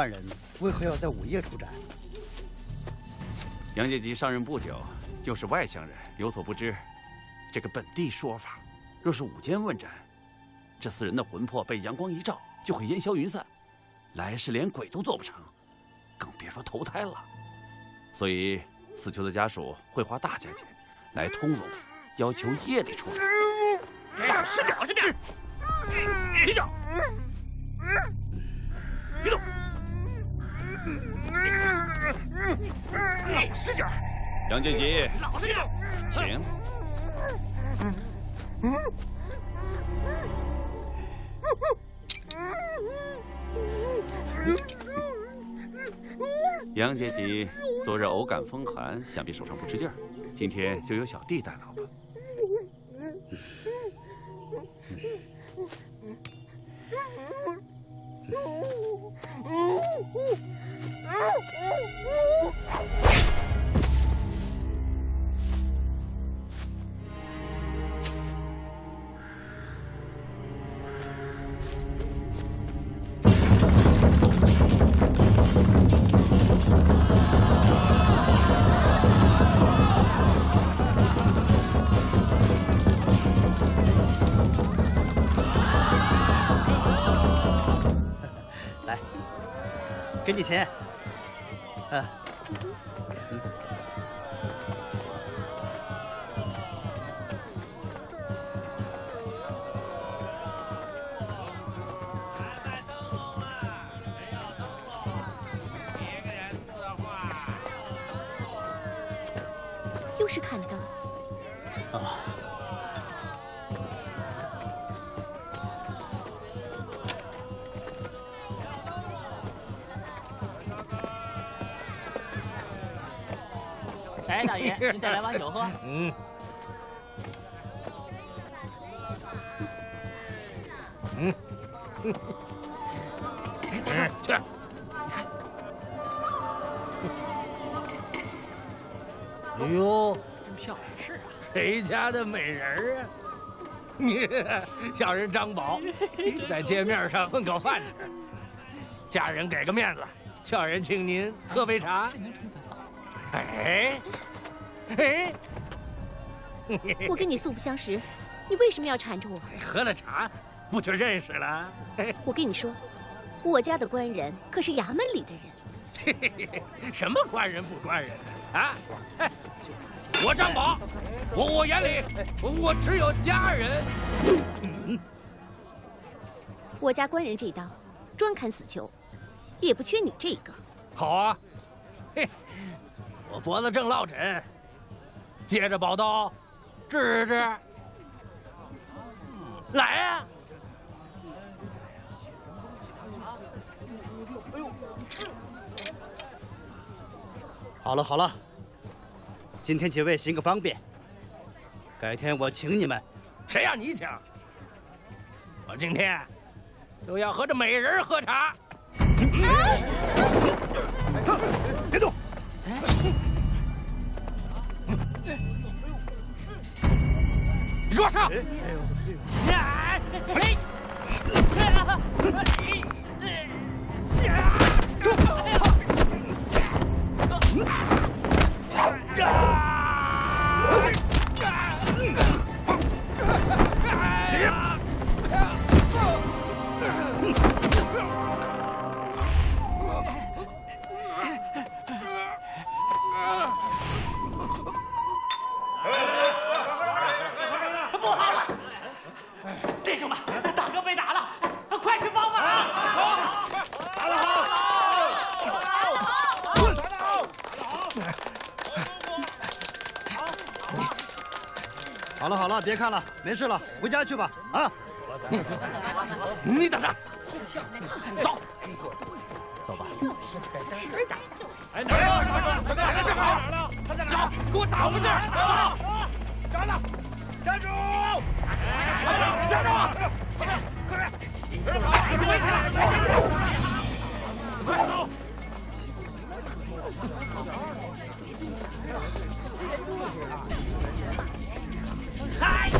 犯人为何要在午夜出斩？杨介吉上任不久，又是外乡人，有所不知。这个本地说法，若是午间问斩，这四人的魂魄被阳光一照，就会烟消云散，来世连鬼都做不成，更别说投胎了。所以死囚的家属会花大价钱来通融，要求夜里出斩。老实点，点，别动，别动。老实点，杨建吉，老实点，请。杨杰吉昨日偶感风寒，想必手上不吃劲儿，今天就由小弟代劳吧。来，给你钱。啊。又是砍灯。哎，大爷，您再来碗酒喝。嗯。嗯。哎，去去，哎呦，真漂亮！是啊，谁家的美人啊？你 小人张宝，在街面上混口饭吃，家人给个面子，小人请您喝杯茶。哎，哎，我跟你素不相识，你为什么要缠着我？喝了茶，不就认识了？我跟你说，我家的官人可是衙门里的人。什么官人不官人啊？哎，我张宝，我我眼里我只有家人。我家官人这一刀，专砍死囚，也不缺你这个。好啊，嘿。我脖子正落枕，接着宝刀，治治。来呀！好了好了，今天几位行个方便，改天我请你们。谁让你请？我今天就要和这美人喝茶。别动！你给我上！不好了好了，别看了，没事了，回家去吧。啊，你等着，走，走吧。追打？谁打？谁在这儿？谁？站住！给我打回去！站住！站住！站住！快点！快点！快点！快点！快走！は。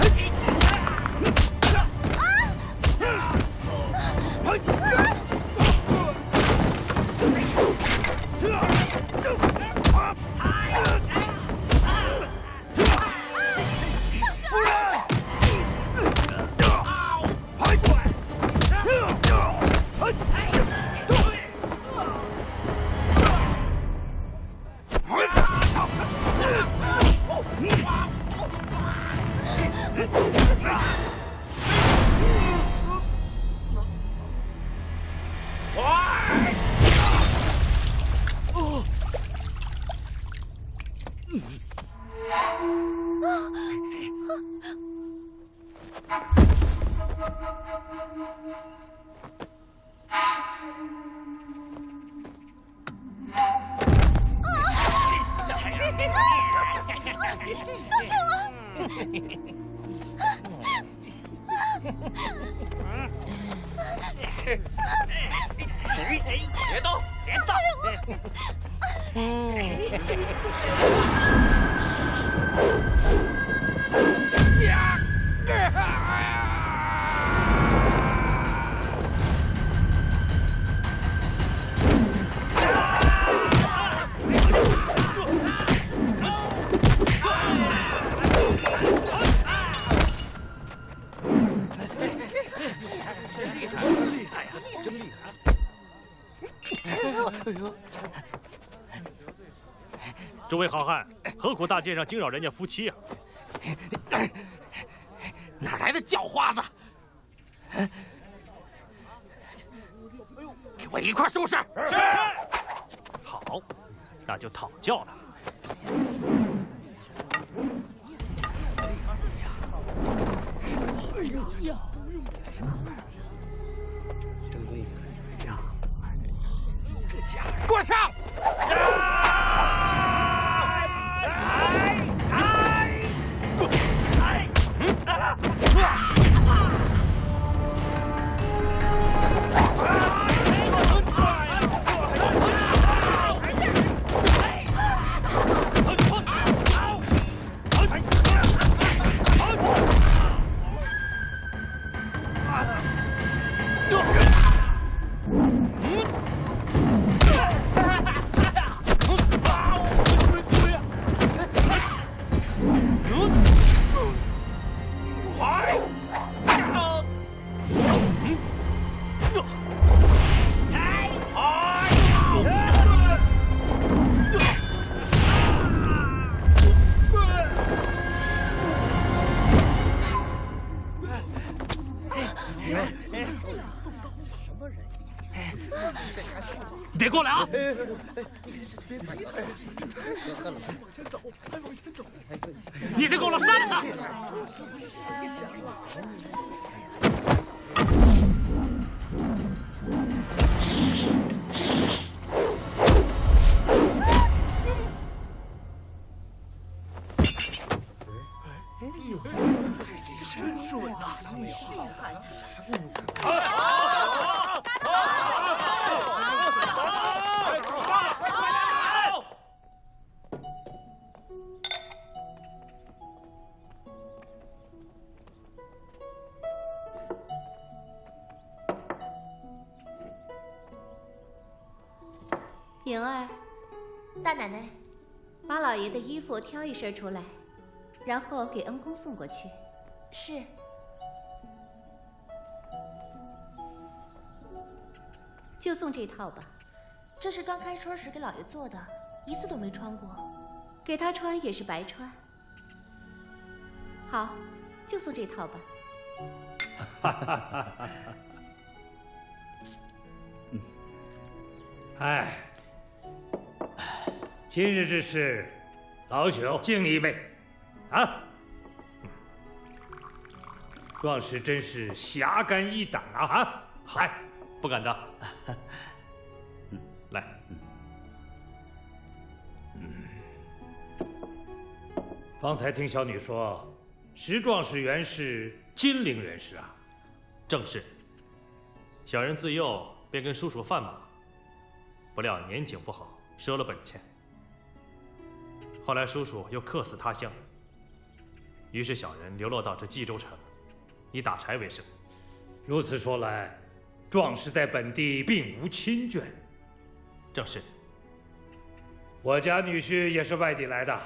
各位好汉，何苦大街上惊扰人家夫妻啊？你别过来，站着！服挑一身出来，然后给恩公送过去。是。就送这套吧。这是刚开春时给老爷做的，一次都没穿过。给他穿也是白穿。好，就送这套吧。哈哈哈哈！哎，今日之事，老朽敬你一杯，啊！壮士真是侠肝义胆啊！啊，嗨，不敢当。来，方才听小女说，石壮士原是金陵人士啊。正是。小人自幼便跟叔叔贩马，不料年景不好，赊了本钱。后来叔叔又客死他乡，于是小人流落到这冀州城，以打柴为生。如此说来，壮士在本地并无亲眷。正是。我家女婿也是外地来的，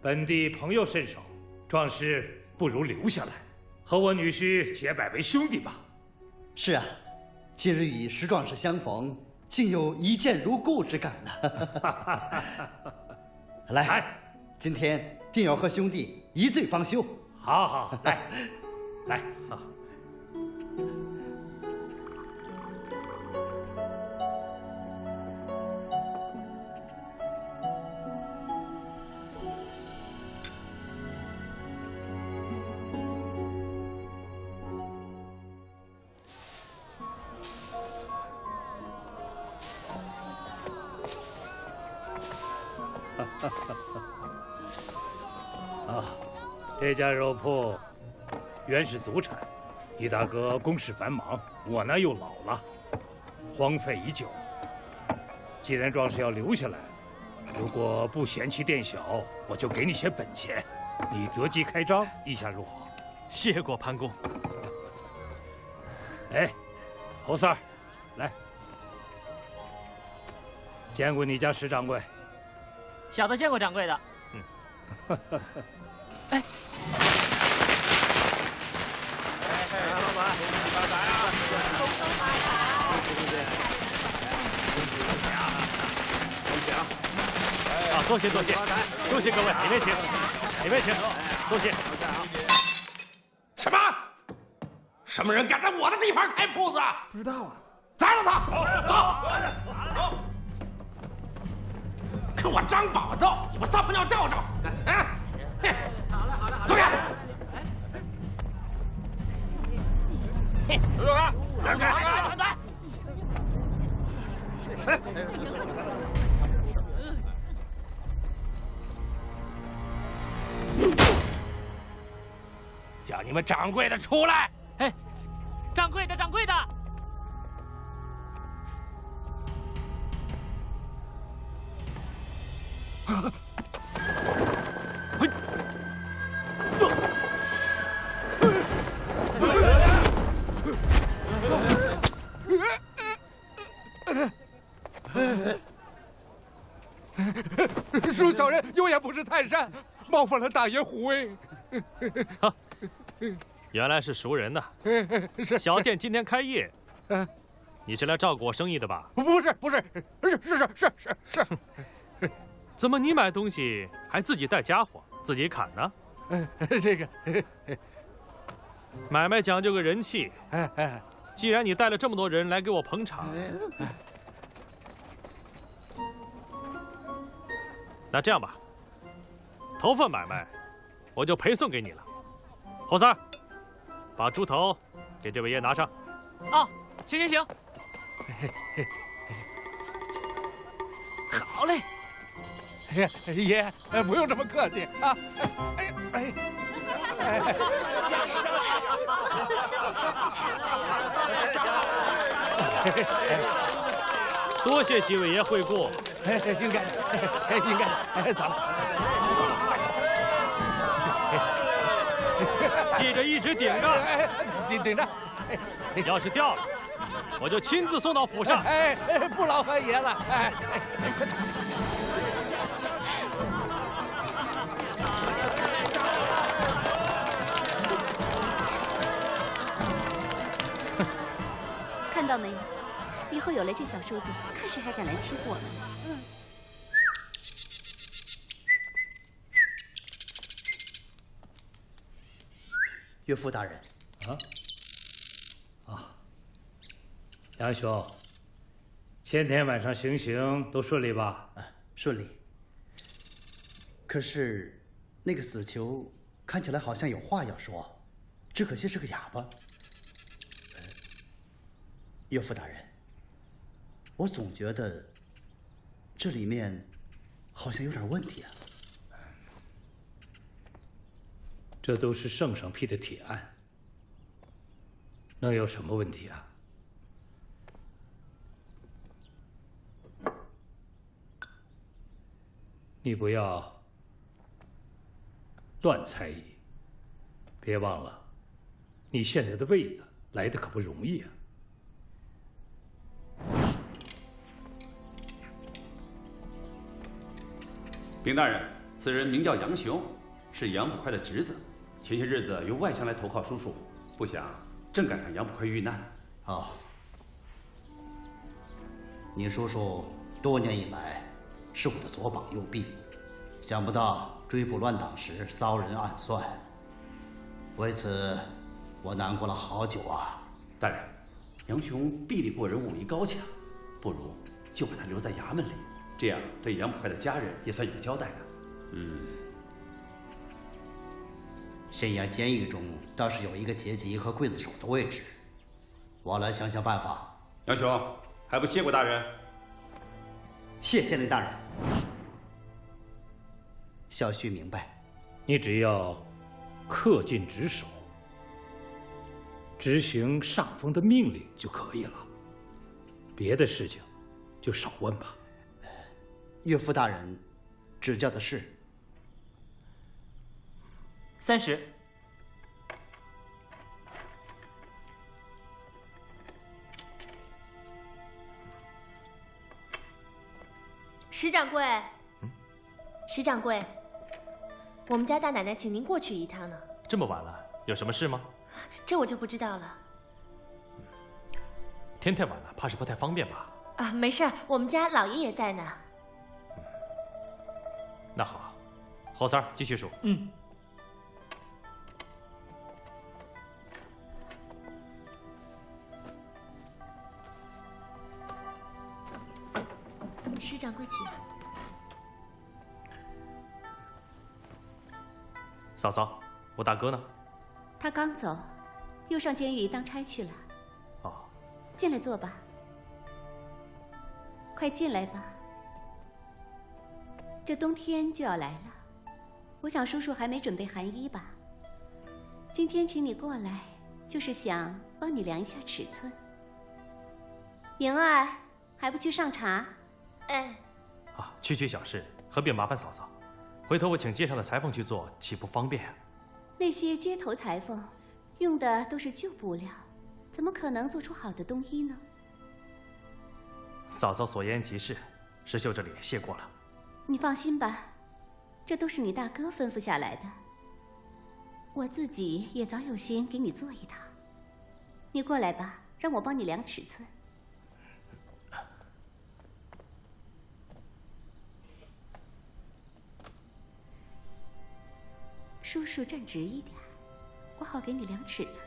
本地朋友甚少，壮士不如留下来，和我女婿结拜为兄弟吧。是啊，今日与石壮士相逢，竟有一见如故之感呢。来，今天定要和兄弟一醉方休。好好，来，来。啊，家肉铺原是祖产，你大哥公事繁忙，我呢又老了，荒废已久。既然壮士要留下来，如果不嫌弃店小，我就给你些本钱，你择机开张，意下如何？谢过潘公。哎，侯三儿，来，见过你家石掌柜。小的见过掌柜的。嗯。哎。哎，老板，恭喜发财啊！恭喜发财！对对对。恭喜恭喜啊！恭喜啊！啊，多谢多谢，多谢各位，里面请，里面请，多谢。什么？什么人敢在我的地盘开铺子？不知道啊！砸了他！走走！跟我张宝斗，你们撒泡尿照照！啊！好了好了，走开！走走开！让开！转转！叫你们掌柜的出来！哎，掌柜的，掌柜的！小人有眼不识泰山，冒犯了大爷虎威。原来是熟人呐！是小店今天开业，你是来照顾我生意的吧？不是，不是，是是是是是是。怎么你买东西还自己带家伙，自己砍呢？这个买卖讲究个人气。哎哎，既然你带了这么多人来给我捧场，那这样吧，头份买卖我就赔送给你了。侯三儿，把猪头给这位爷拿上。哦，行行行。好嘞。爷，不用这么客气啊！哎呀，哎，哎，多谢几位爷惠顾。哎应该的，应该的，哎，走。记着一直顶着，顶顶着。要是掉了，我就亲自送到府上。哎，不劳烦爷了。哎，快走。看到没有？以后有了这小叔子，看谁还敢来欺负我们。嗯。岳父大人。啊。啊。杨兄，前天晚上行刑都顺利吧？啊，顺利。可是，那个死囚看起来好像有话要说，只可惜是个哑巴。岳父大人，我总觉得这里面好像有点问题啊。这都是圣上批的铁案，能有什么问题啊？你不要乱猜疑，别忘了，你现在的位子来的可不容易啊。禀大人，此人名叫杨雄，是杨捕快的侄子。前些日子由外乡来投靠叔叔，不想正赶上杨捕快遇难。哦，你叔叔多年以来是我的左膀右臂，想不到追捕乱党时遭人暗算，为此我难过了好久啊。大人，杨雄臂力过人，武艺高强，不如就把他留在衙门里。这样对杨捕快的家人也算有个交代啊。嗯，县衙监狱中倒是有一个阶级和刽子手的位置，我来想想办法。杨雄，还不谢过大人？谢县令大人。小婿明白，你只要恪尽职守，执行上峰的命令就可以了。别的事情就少问吧。岳父大人，指教的是。三十。石掌柜，嗯石掌柜，我们家大奶奶请您过去一趟呢。这么晚了，有什么事吗？这我就不知道了。天太晚了，怕是不太方便吧？啊，没事我们家老爷爷在呢。那好，侯三儿继续数。嗯。石掌柜，请。嫂嫂，我大哥呢？他刚走，又上监狱当差去了。哦。进来坐吧。快进来吧。这冬天就要来了，我想叔叔还没准备寒衣吧。今天请你过来，就是想帮你量一下尺寸。莹儿，还不去上茶？哎，啊，区区小事，何必麻烦嫂嫂？回头我请街上的裁缝去做，岂不方便？那些街头裁缝用的都是旧布料，怎么可能做出好的冬衣呢？嫂嫂所言极是，石秀这里谢过了。你放心吧，这都是你大哥吩咐下来的。我自己也早有心给你做一套。你过来吧，让我帮你量尺寸。叔叔站直一点，我好给你量尺寸。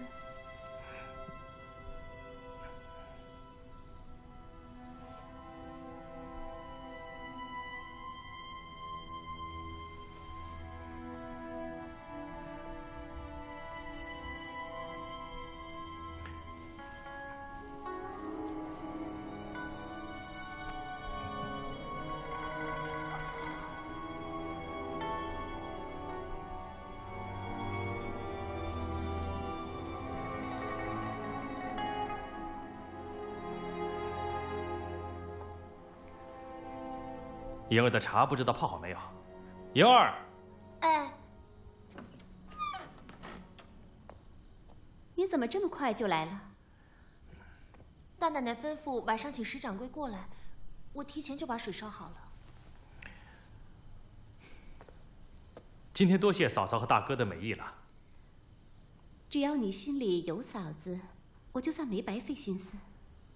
莹儿的茶不知道泡好没有？莹儿，哎，你怎么这么快就来了？大奶奶吩咐晚上请石掌柜过来，我提前就把水烧好了。今天多谢嫂嫂和大哥的美意了。只要你心里有嫂子，我就算没白费心思。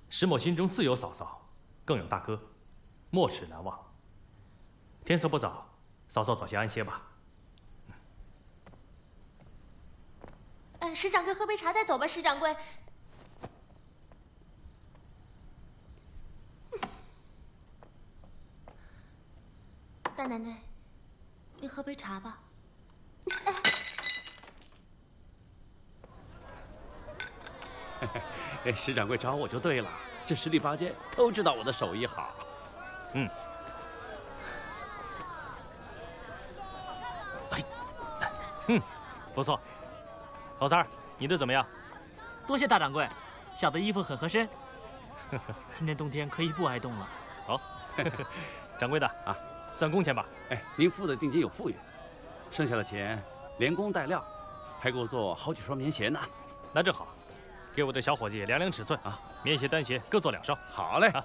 石某心中自有嫂嫂，更有大哥，没齿难忘。天色不早，嫂嫂早些安歇吧。哎，石掌柜，喝杯茶再走吧。石掌柜，大奶奶，你喝杯茶吧。哎，石掌柜找我就对了，这十里八街都知道我的手艺好。嗯。嗯，不错。老三儿，你的怎么样？多谢大掌柜，小的衣服很合身。今年冬天可以不挨冻了。好，掌柜的啊，算工钱吧。哎，您付的定金有富裕，剩下的钱连工带料，还给我做好几双棉鞋呢。那正好，给我的小伙计量量尺寸啊，棉鞋、单鞋各做两双。好嘞。啊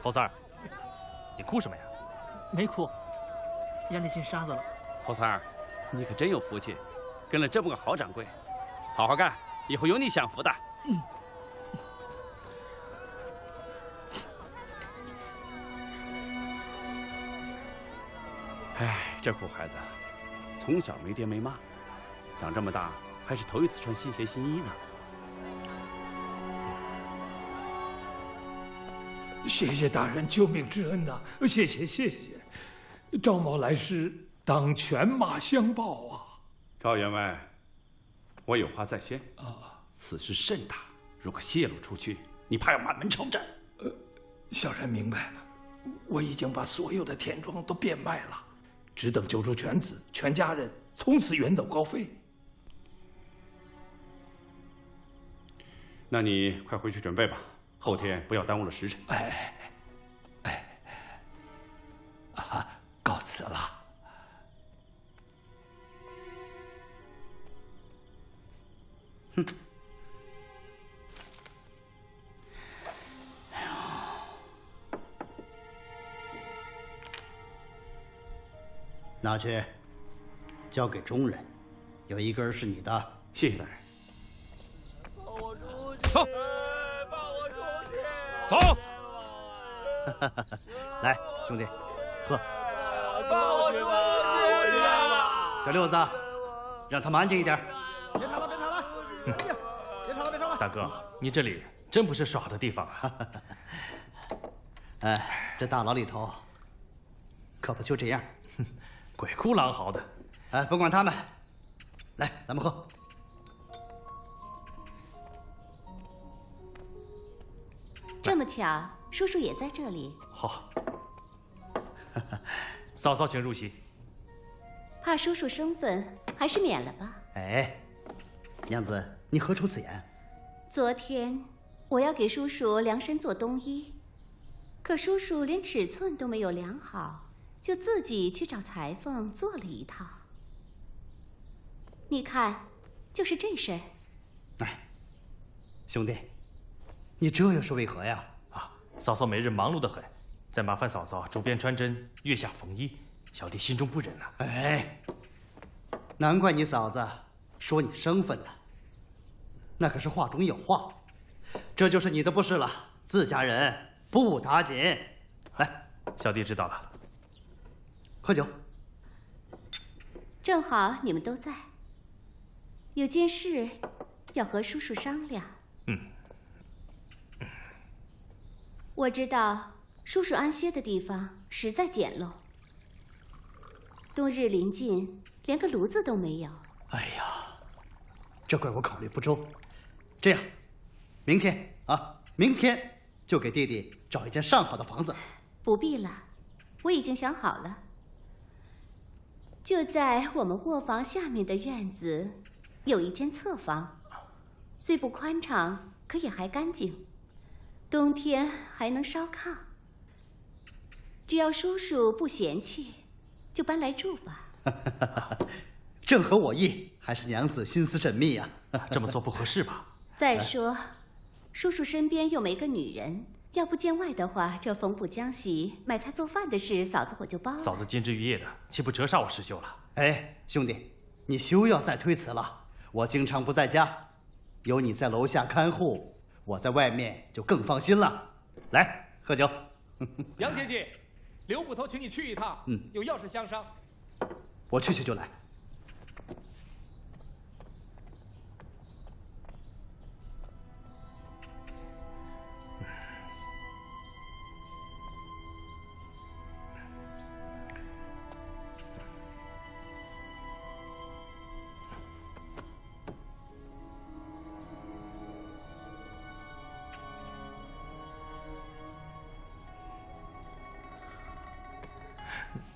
侯三儿，你哭什么呀？没哭，眼里进沙子了。侯三儿，你可真有福气，跟了这么个好掌柜，好好干，以后有你享福的。嗯。哎，这苦孩子，从小没爹没妈，长这么大还是头一次穿新鞋新衣呢。谢谢大人救命之恩呐！谢谢谢谢，赵某来时。当犬马相报啊，赵员外，我有话在先啊。此事甚大，如果泄露出去，你怕要满门抄斩。呃，小人明白，我已经把所有的田庄都变卖了，只等救出犬子，全家人从此远走高飞。那你快回去准备吧，后天不要耽误了时辰。哎，哎，啊，告辞了。哼。拿去，交给中人。有一根是你的，谢谢大人。放我出去！走，放我出去！走。来，兄弟，喝。放我出去！小六子，让他们安静一点。别吵了，别吵了！大哥，你这里真不是耍的地方啊！哎，这大牢里头可不就这样。鬼哭狼嚎的，哎，不管他们，来，咱们喝。这么巧，叔叔也在这里。好，嫂嫂请入席。怕叔叔生分，还是免了吧。哎，娘子，你何出此言？昨天我要给叔叔量身做冬衣，可叔叔连尺寸都没有量好。就自己去找裁缝做了一套。你看，就是这事儿。哎，兄弟，你这又是为何呀？啊，嫂嫂每日忙碌的很，再麻烦嫂嫂主编穿针、月下缝衣，小弟心中不忍呐。哎，难怪你嫂子说你生分呢，那可是话中有话，这就是你的不是了。自家人不打紧。来，小弟知道了。喝酒。正好你们都在，有件事要和叔叔商量。嗯。我知道叔叔安歇的地方实在简陋，冬日临近，连个炉子都没有。哎呀，这怪我考虑不周。这样，明天啊，明天就给弟弟找一间上好的房子。不必了，我已经想好了。就在我们卧房下面的院子，有一间侧房，虽不宽敞，可也还干净，冬天还能烧炕。只要叔叔不嫌弃，就搬来住吧。正合我意，还是娘子心思缜密呀。这么做不合适吧？再说，叔叔身边又没个女人。要不见外的话，这缝补浆洗、买菜做饭的事，嫂子我就包了。嫂子兼职于业的，岂不折煞我师兄了？哎，兄弟，你休要再推辞了。我经常不在家，有你在楼下看护，我在外面就更放心了。来，喝酒。杨姐姐，刘捕头请你去一趟，嗯，有要事相商。我去去就来。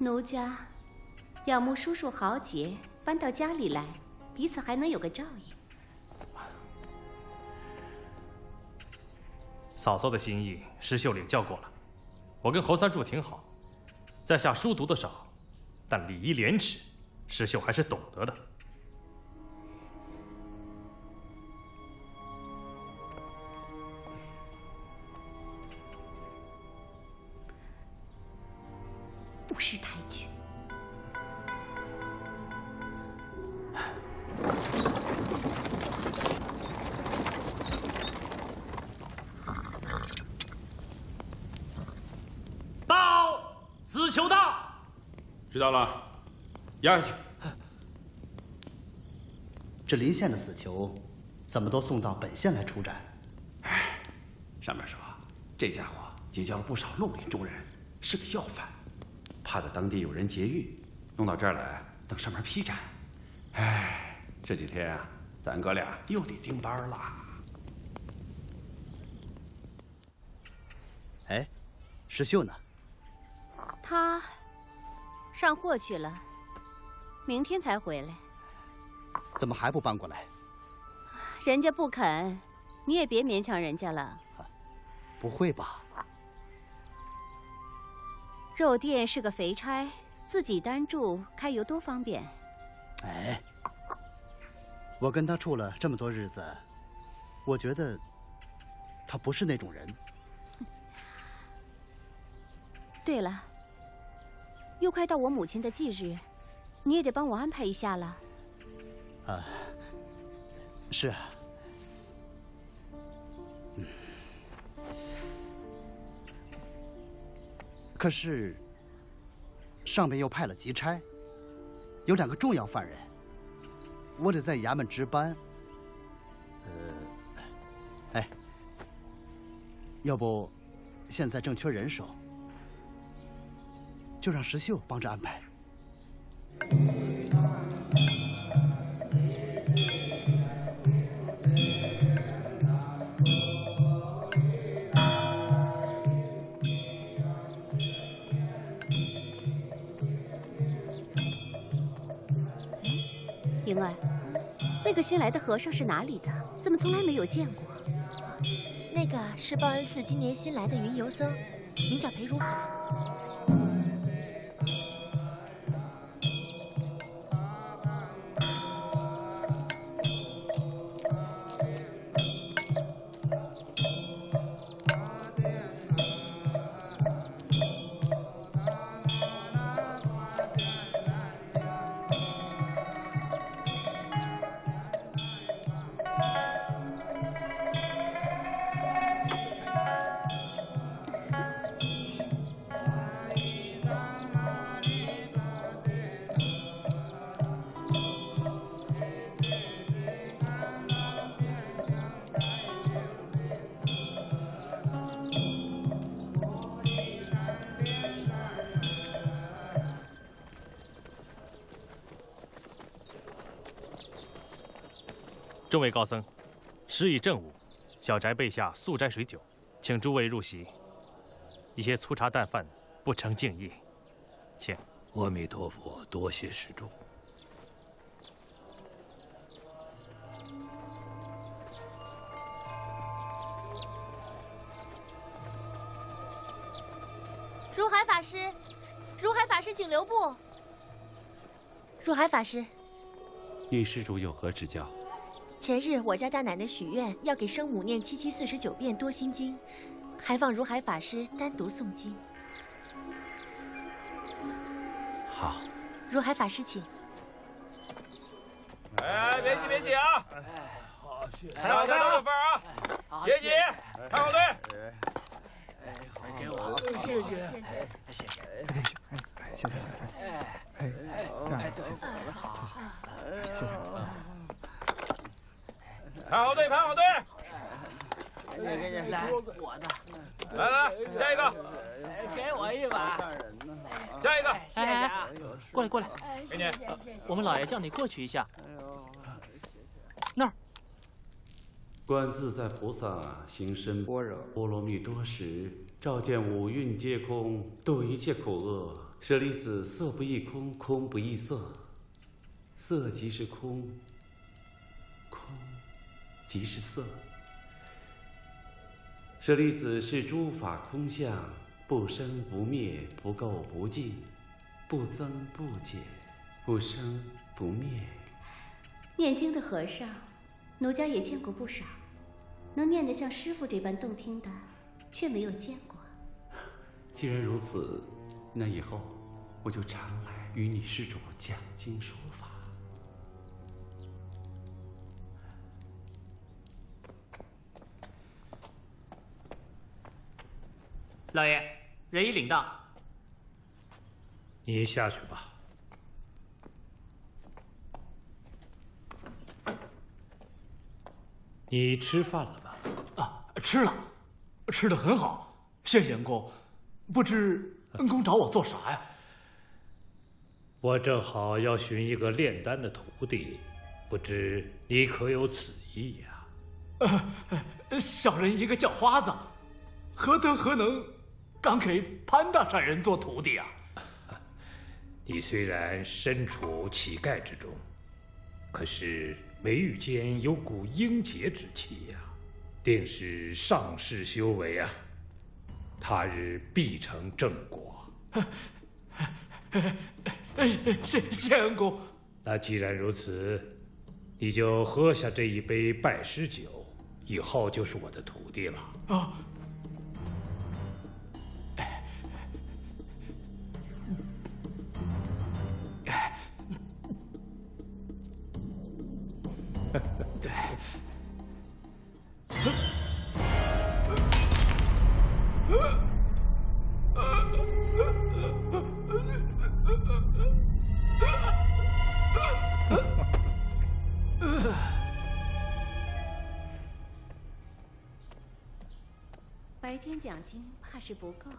奴家仰慕叔叔豪杰，搬到家里来，彼此还能有个照应。嫂嫂的心意，石秀领教过了。我跟侯三柱挺好，在下书读的少，但礼仪廉耻，石秀还是懂得的。不识抬知道了，押下去。这临县的死囚，怎么都送到本县来处斩？哎，上面说，这家伙结交了不少绿林中人，是个要犯。怕在当地有人劫狱，弄到这儿来等上面批斩。哎，这几天啊，咱哥俩又得盯班了。哎，石秀呢？他上货去了，明天才回来。怎么还不搬过来？人家不肯，你也别勉强人家了。不会吧？肉店是个肥差，自己单住开油多方便。哎，我跟他处了这么多日子，我觉得他不是那种人。对了，又快到我母亲的忌日，你也得帮我安排一下了。啊，是啊。可是，上面又派了急差，有两个重要犯人，我得在衙门值班。呃，哎，要不现在正缺人手，就让石秀帮着安排。灵儿，那个新来的和尚是哪里的？怎么从来没有见过？那个是报恩寺今年新来的云游僧，名叫裴如海。众位高僧，时已正午，小宅备下素斋水酒，请诸位入席。一些粗茶淡饭，不成敬意，请。阿弥陀佛，多谢施主。如海法师，如海法师，请留步。如海法师，女施主有何指教？前日我家大奶奶许愿要给生母念七七四十九遍多心经，还望如海法师单独诵经。好，如海法师请。哎，别急别急啊！好，谢谢。大家等会儿啊！别急，排好队。哎，给我，谢谢，谢谢，谢谢，谢谢，哎，哎，哎，对，好，谢谢。排好队，排好队！来，我的。来来，下一个。给我一把。下一个。谢谢啊！过来，过来。给你。我们老爷叫你过去一下。那儿。观自在菩萨行深般若波罗蜜多时，照见五蕴皆空，度一切苦厄。舍利子，色不异空，空不异色，色即是空。即是色。舍利子是诸法空相，不生不灭，不垢不净，不增不减，不生不灭。念经的和尚，奴家也见过不少，能念得像师傅这般动听的，却没有见过。既然如此，那以后我就常来与你施主讲经说老爷，人已领到。你下去吧。你吃饭了吧？啊，吃了，吃的很好。谢恩公，不知恩公找我做啥呀？我正好要寻一个炼丹的徒弟，不知你可有此意呀？呃，小人一个叫花子，何德何能？敢给潘大善人做徒弟啊？你虽然身处乞丐之中，可是眉宇间有股英杰之气呀，定是上世修为啊！他日必成正果。谢谢恩公。那既然如此，你就喝下这一杯拜师酒，以后就是我的徒弟了。啊。白是不够，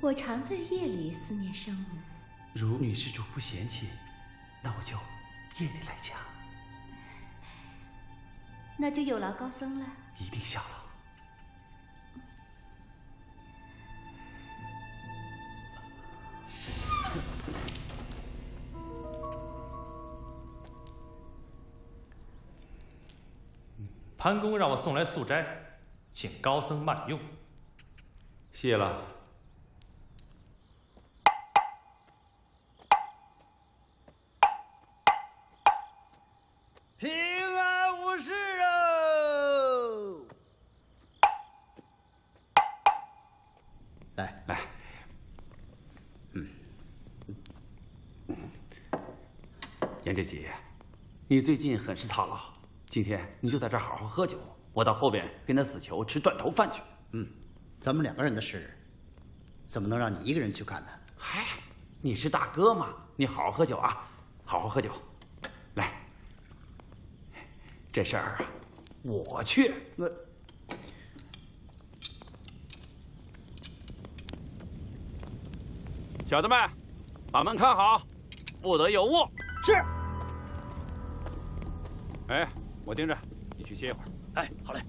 我常在夜里思念生母。如女施主不嫌弃，那我就夜里来讲。那就有劳高僧了。一定效劳。潘公让我送来素斋，请高僧慢用。谢了。平安无事哦。来来，嗯严姐姐，你最近很是操劳，今天你就在这儿好好喝酒，我到后边跟那死囚吃断头饭去。嗯，咱们两个人的事，怎么能让你一个人去干呢？嗨，你是大哥嘛，你好好喝酒啊，好好喝酒。来，这事儿啊，我去。那，小的们，把门看好，不得有误。是。哎，我盯着，你去歇一会儿。哎，好嘞。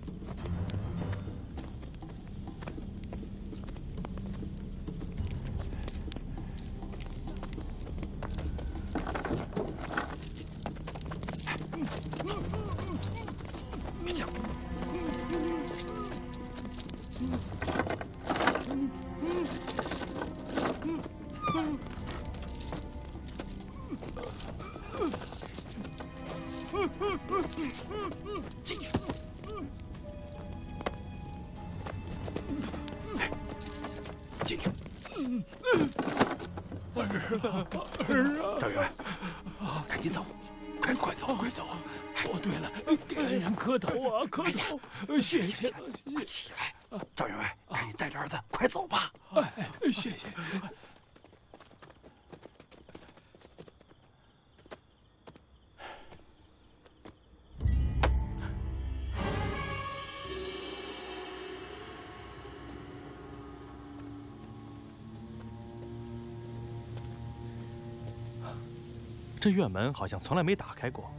这院门好像从来没打开过，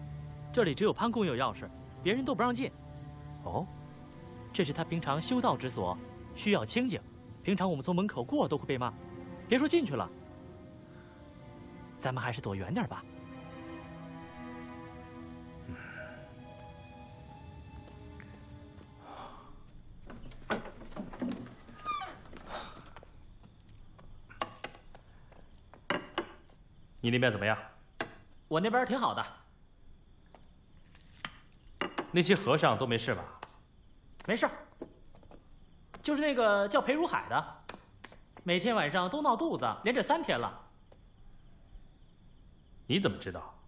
这里只有潘公有钥匙，别人都不让进。哦。这是他平常修道之所，需要清静。平常我们从门口过都会被骂，别说进去了。咱们还是躲远点吧。你那边怎么样？我那边挺好的。那些和尚都没事吧？没事就是那个叫裴如海的，每天晚上都闹肚子，连着三天了。你怎么知道？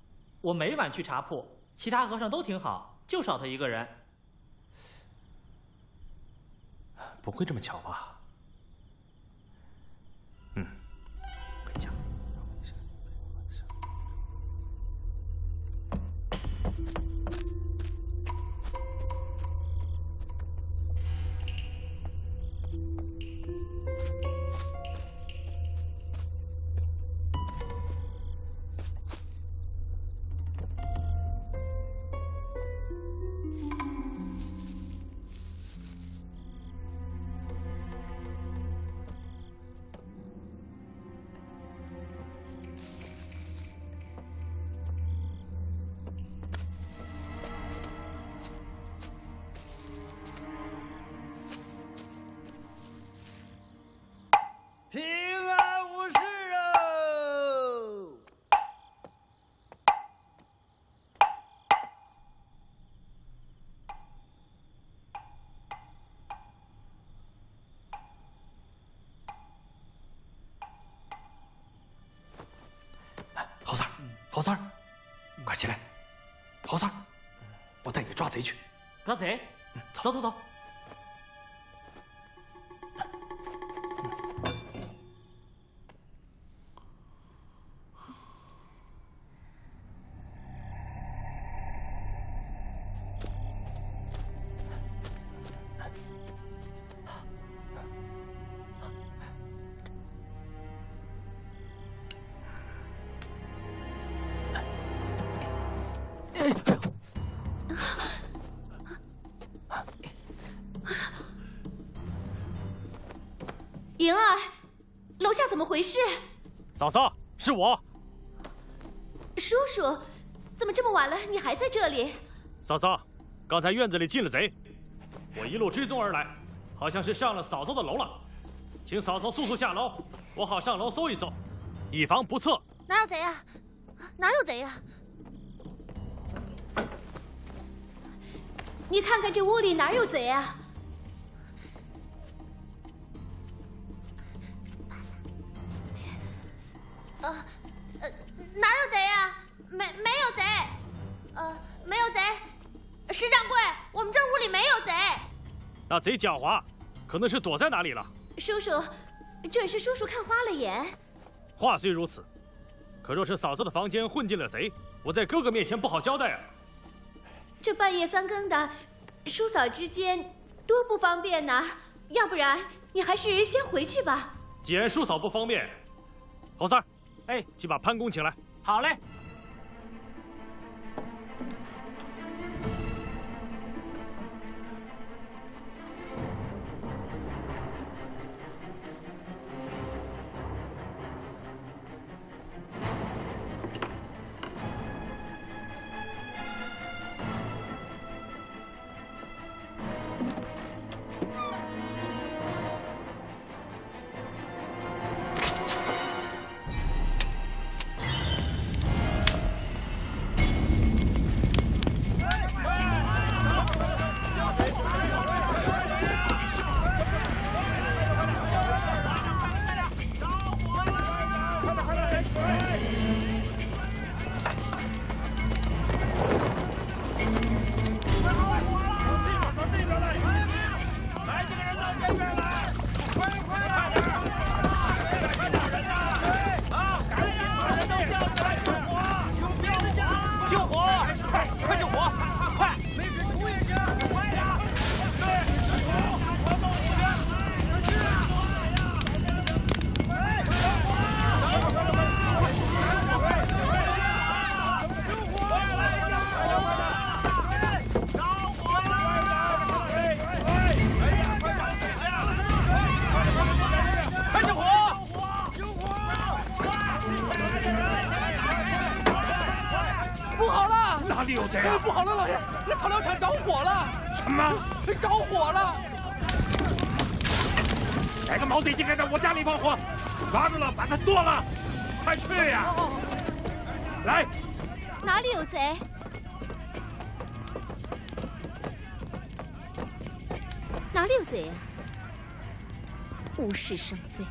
我每晚去茶铺，其他和尚都挺好，就少他一个人。不会这么巧吧？回事？嫂嫂，是我。叔叔，怎么这么晚了，你还在这里？嫂嫂，刚才院子里进了贼，我一路追踪而来，好像是上了嫂嫂的楼了，请嫂嫂速速下楼，我好上楼搜一搜，以防不测。哪有贼呀？哪有贼呀？你看看这屋里哪有贼啊？贼狡猾，可能是躲在哪里了。叔叔，准是叔叔看花了眼。话虽如此，可若是嫂子的房间混进了贼，我在哥哥面前不好交代啊。这半夜三更的，叔嫂之间多不方便呐。要不然你还是先回去吧。既然叔嫂不方便，侯三儿，哎，去把潘公请来。好嘞。哪个毛贼竟敢在我家里放火？抓住了，把他剁了！快去呀！来，哪里有贼？哪里有贼啊？无事生非。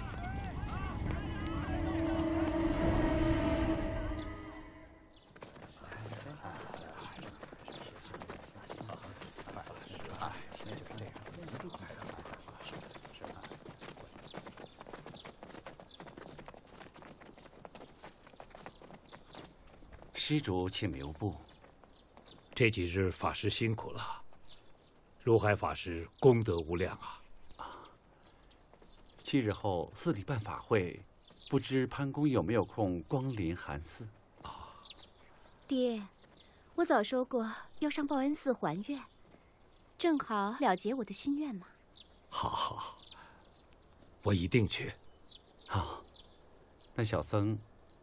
施主请留步。这几日法师辛苦了，如海法师功德无量啊！啊七日后寺里办法会，不知潘公有没有空光临寒寺？啊爹，我早说过要上报恩寺还愿，正好了结我的心愿嘛。好好，我一定去。好，那小僧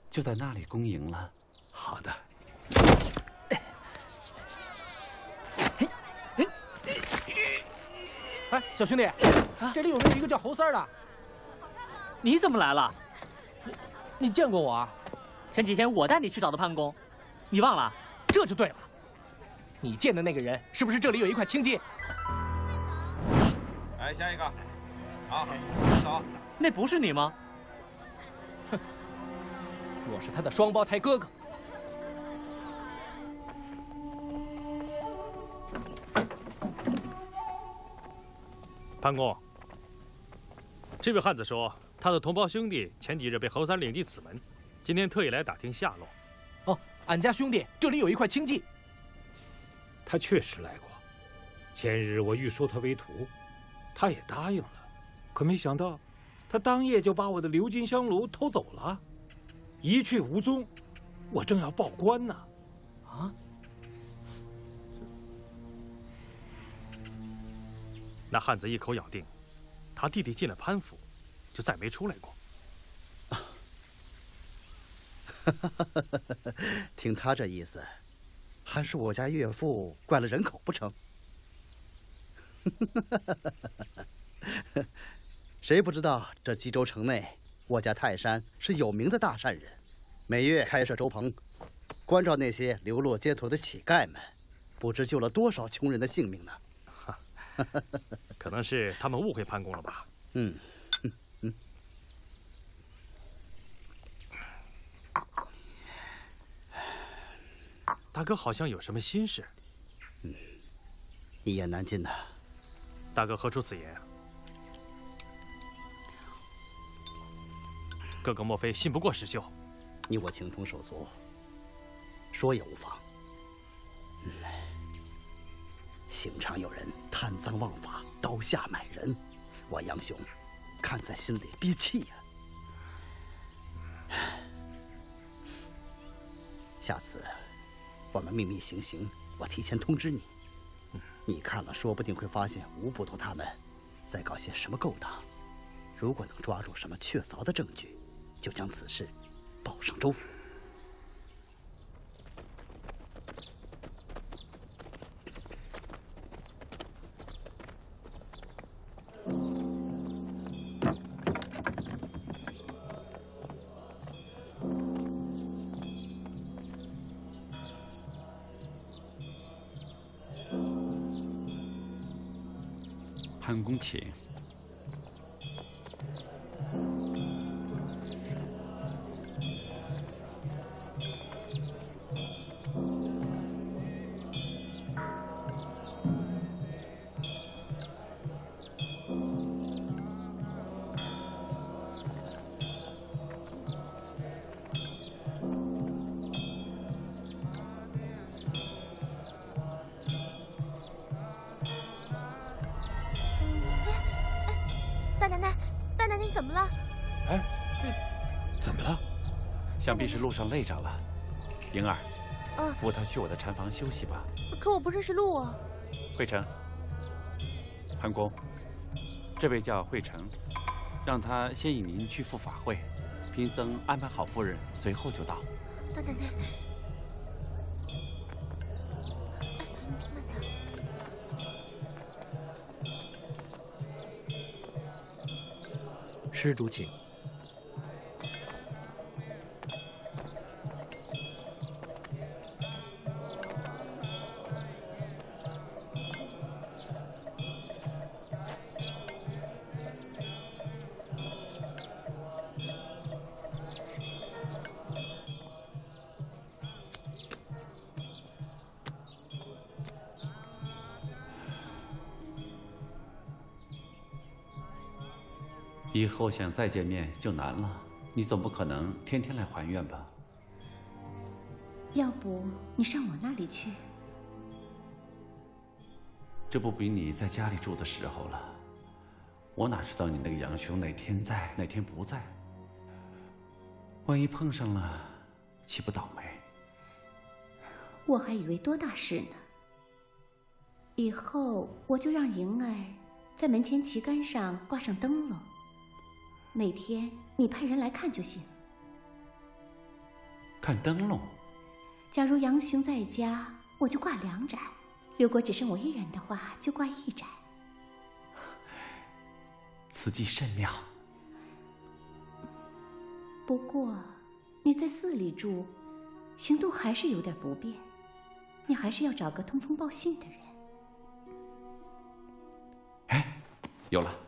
就在那里恭迎了。好的。哎，小兄弟，这里有没有一个叫侯三的？你怎么来了？你你见过我啊？前几天我带你去找的潘公，你忘了？这就对了。你见的那个人是不是这里有一块青筋？来下一个，好，走。那不是你吗？哼，我是他的双胞胎哥哥。潘公，这位汉子说，他的同胞兄弟前几日被侯三领进此门，今天特意来打听下落。哦，俺家兄弟这里有一块青迹。他确实来过，前日我欲收他为徒，他也答应了，可没想到，他当夜就把我的鎏金香炉偷走了，一去无踪。我正要报官呢。啊？那汉子一口咬定，他弟弟进了潘府，就再没出来过。听他这意思，还是我家岳父惯了人口不成？谁不知道这吉州城内，我家泰山是有名的大善人，每月开设粥棚，关照那些流落街头的乞丐们，不知救了多少穷人的性命呢。可能是他们误会潘公了吧？嗯，嗯嗯。大哥好像有什么心事。嗯，一言难尽呐。大哥何出此言？哥哥莫非信不过石秀？你我情同手足，说也无妨。经常有人贪赃枉法、刀下买人，我杨雄看在心里憋气呀。下次我们秘密行刑，我提前通知你。你看了，说不定会发现吴捕头他们在搞些什么勾当。如果能抓住什么确凿的证据，就将此事报上州府。想必是路上累着了，莹儿，扶他去我的禅房休息吧。可我不认识路啊。惠成，潘公，这位叫惠成，让他先引您去赴法会，贫僧安排好夫人，随后就到。大奶奶，施主请。后想再见面就难了，你总不可能天天来还愿吧？要不你上我那里去？这不比你在家里住的时候了。我哪知道你那个杨兄哪天在哪天不在？万一碰上了，岂不倒霉？我还以为多大事呢。以后我就让莹儿在门前旗杆上挂上灯笼。每天你派人来看就行。看灯笼。假如杨雄在家，我就挂两盏；如果只剩我一人的话，就挂一盏。此计甚妙。不过，你在寺里住，行动还是有点不便。你还是要找个通风报信的人。哎，有了！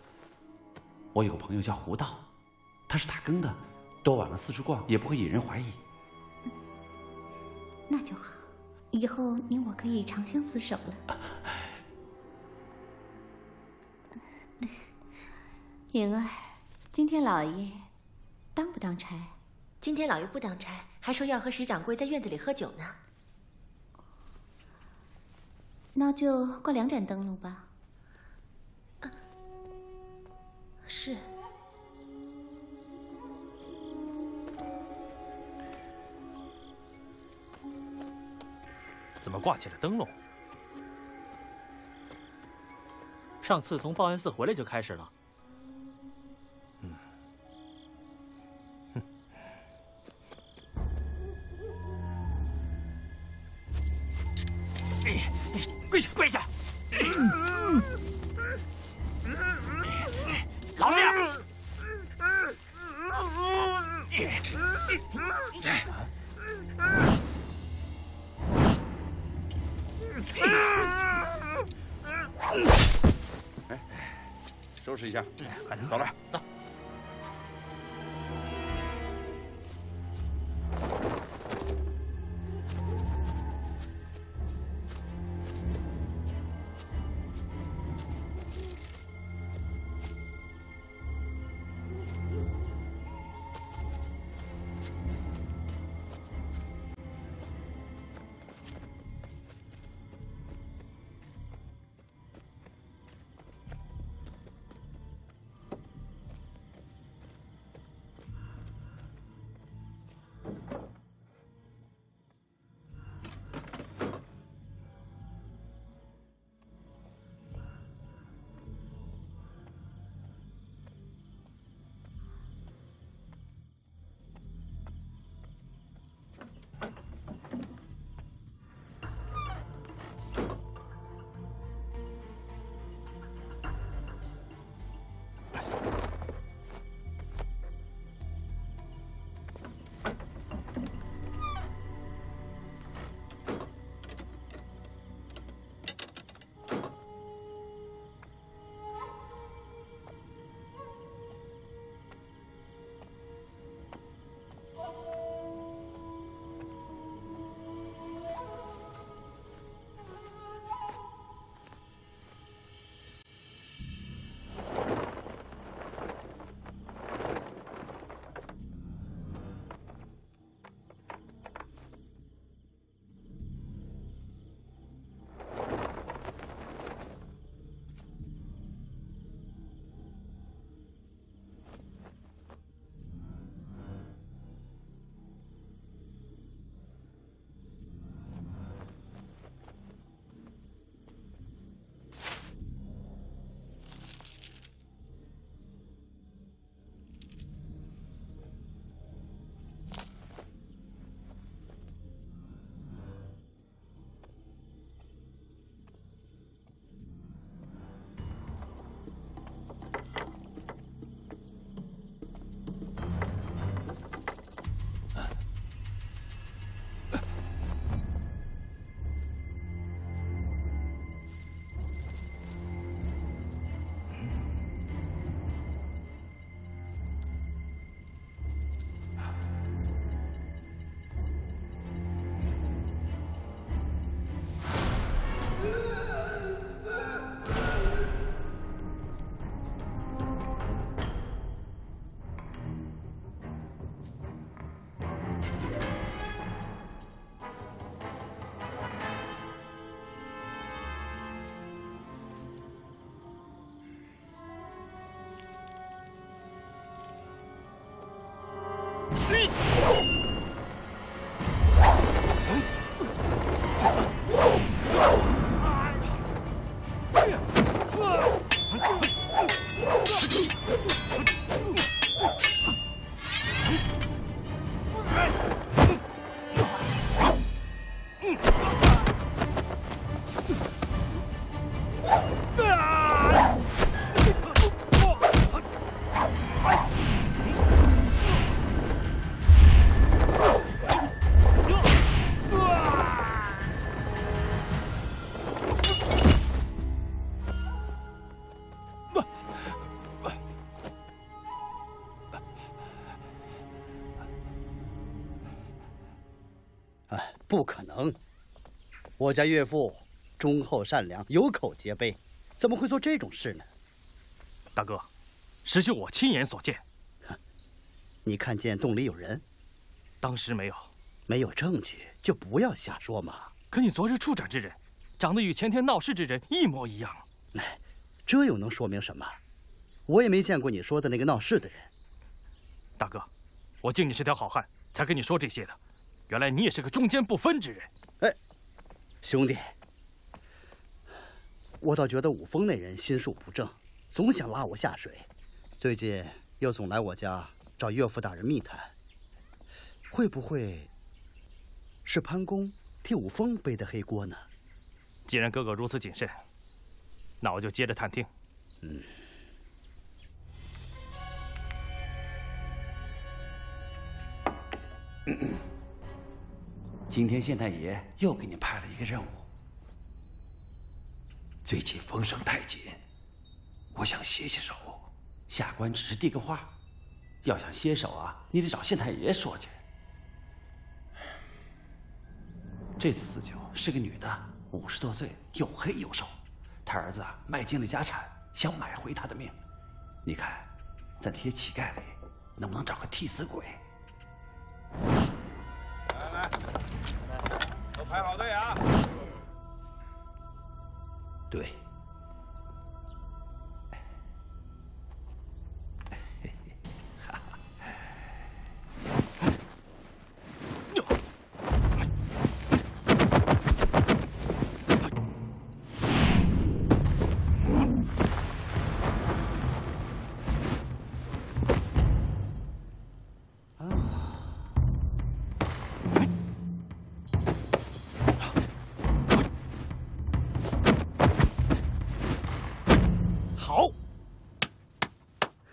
我有个朋友叫胡道，他是打更的，多晚了四处逛也不会引人怀疑。那就好，以后你我可以长相厮守了。莹儿，今天老爷当不当差？今天老爷不当差，还说要和石掌柜在院子里喝酒呢。那就挂两盏灯笼吧。是。怎么挂起了灯笼？上次从报恩寺回来就开始了。跪下，跪下！老实点！哎，收拾一下，快点，走了，走。我家岳父忠厚善良，有口皆碑，怎么会做这种事呢？大哥，实是我亲眼所见。你看见洞里有人？当时没有。没有证据就不要瞎说嘛。可你昨日处斩之人，长得与前天闹事之人一模一样。哎，这又能说明什么？我也没见过你说的那个闹事的人。大哥，我敬你是条好汉，才跟你说这些的。原来你也是个忠奸不分之人。哎，兄弟，我倒觉得武峰那人心术不正，总想拉我下水。最近又总来我家找岳父大人密谈，会不会？是潘公替武峰背的黑锅呢。既然哥哥如此谨慎，那我就接着探听。嗯。今天县太爷又给你派了一个任务。最近风声太紧，我想歇歇手。下官只是递个话，要想歇手啊，你得找县太爷说去。这次死囚是个女的，五十多岁，又黑又瘦。他儿子啊卖尽了家产，想买回她的命。你看，在那些乞丐里，能不能找个替死鬼？来来，排好队啊！对。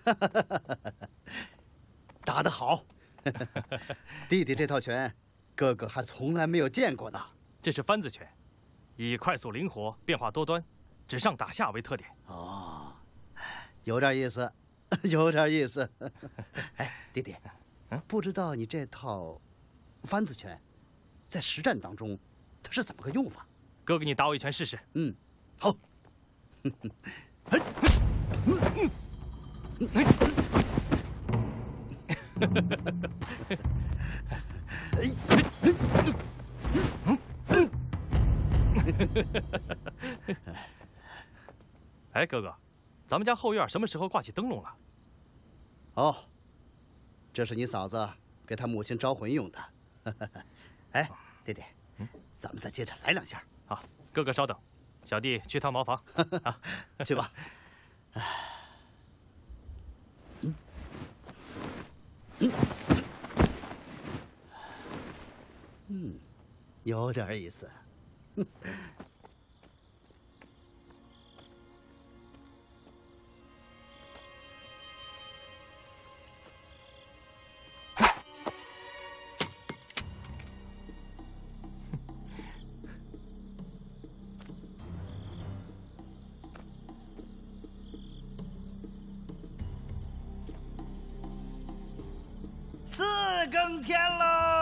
打得好，弟弟这套拳，哥哥还从来没有见过呢。这是翻子拳，以快速灵活、变化多端、指上打下为特点。哦，有点意思，有点意思。哎，弟弟，不知道你这套翻子拳，在实战当中，它是怎么个用法？哥哥，你打我一拳试试。嗯，好。哎，哥哥，咱们家后院什么时候挂起灯笼了？哦，这是你嫂子给她母亲招魂用的。哎，弟弟，咱们再接着来两下。好，哥哥稍等，小弟去趟茅房。啊，去吧。哎。嗯，有点意思。升天了。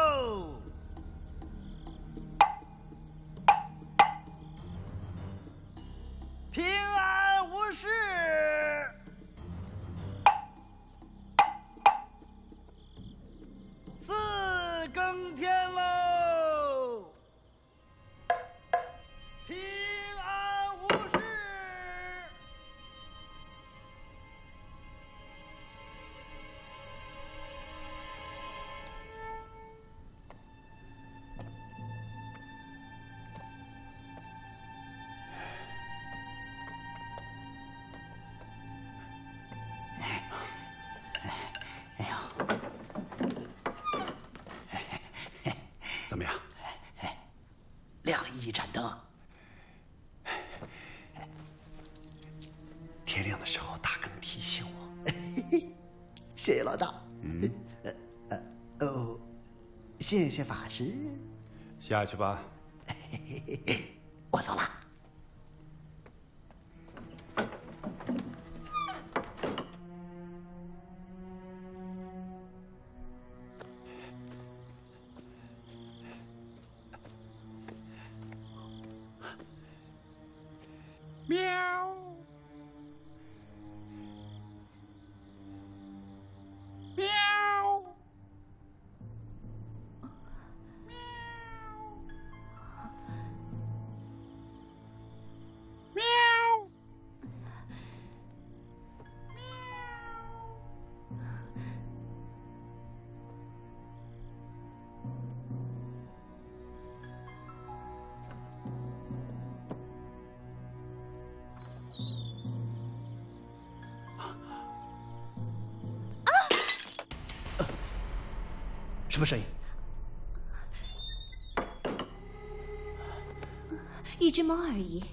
谢谢法师。下去吧，我走了。喵。什么声音？一只猫而已。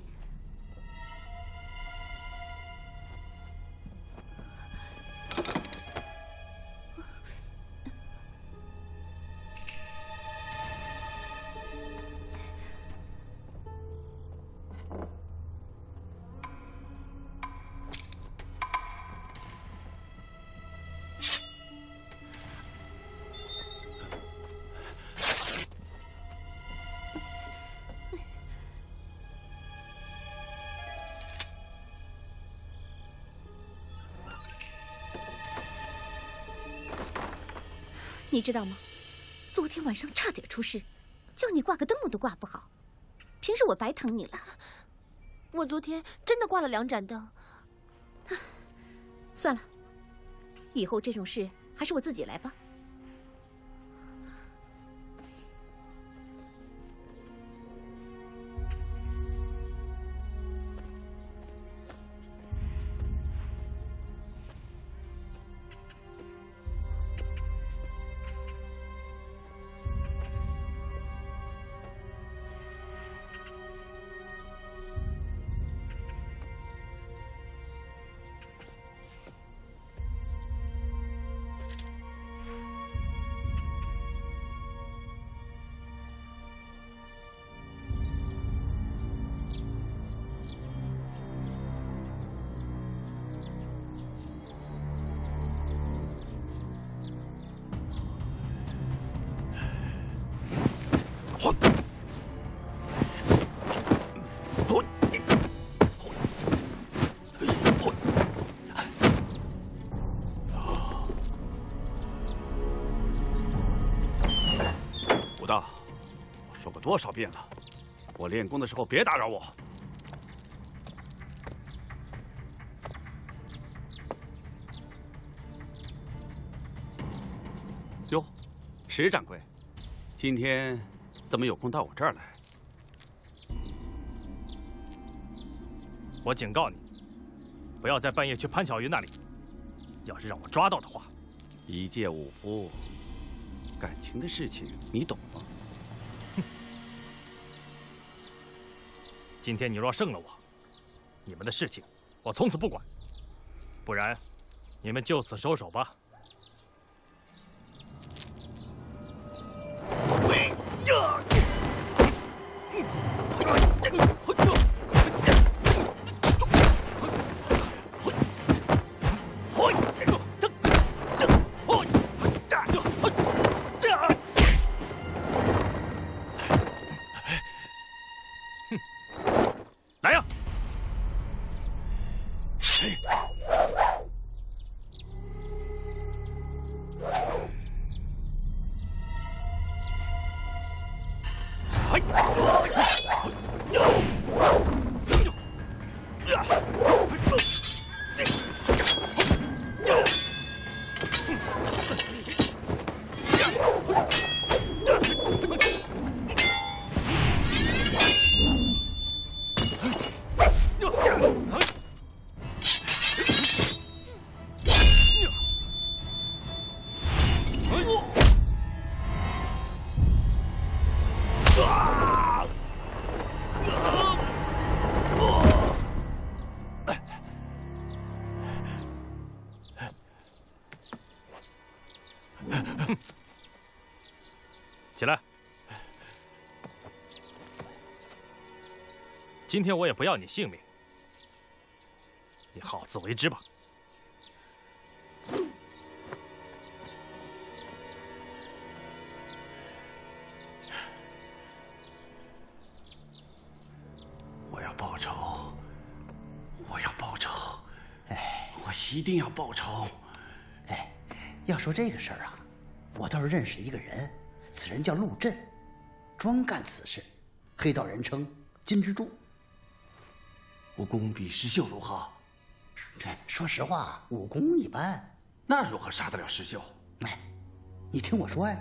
你知道吗？昨天晚上差点出事，叫你挂个灯笼都挂不好。平时我白疼你了。我昨天真的挂了两盏灯。算了，以后这种事还是我自己来吧。多少遍了，我练功的时候别打扰我。哟，石掌柜，今天怎么有空到我这儿来？我警告你，不要在半夜去潘小云那里。要是让我抓到的话，一介武夫，感情的事情你懂吗？今天你若胜了我，你们的事情我从此不管；不然，你们就此收手吧。今天我也不要你性命，你好自为之吧。我要报仇！我要报仇！哎，我一定要报仇！哎，要说这个事儿啊，我倒是认识一个人，此人叫陆震，专干此事，黑道人称金蜘蛛。武功比石秀如何？说实话，武功一般。那如何杀得了石秀？哎，你听我说呀，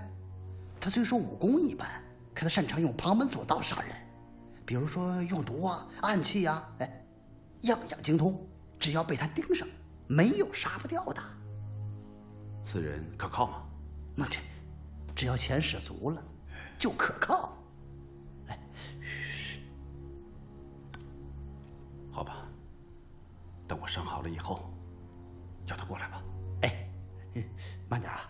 他虽说武功一般，可他擅长用旁门左道杀人，比如说用毒啊、暗器啊，哎，样样精通。只要被他盯上，没有杀不掉的。此人可靠吗？那这，只要钱使足了，就可靠。好吧，等我伤好了以后，叫他过来吧。哎，慢点啊。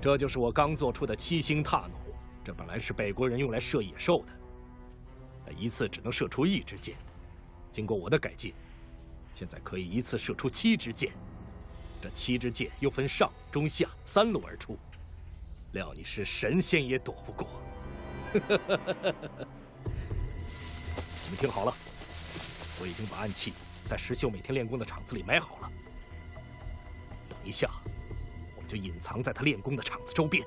这就是我刚做出的七星踏弩，这本来是北国人用来射野兽的，但一次只能射出一支箭。经过我的改进，现在可以一次射出七支箭。这七支箭又分上、中、下三路而出，料你是神仙也躲不过。你们听好了，我已经把暗器在石秀每天练功的场子里埋好了。等一下。我们就隐藏在他练功的场子周边，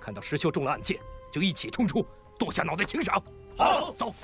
看到石秀中了暗箭，就一起冲出，剁下脑袋请赏。好，走。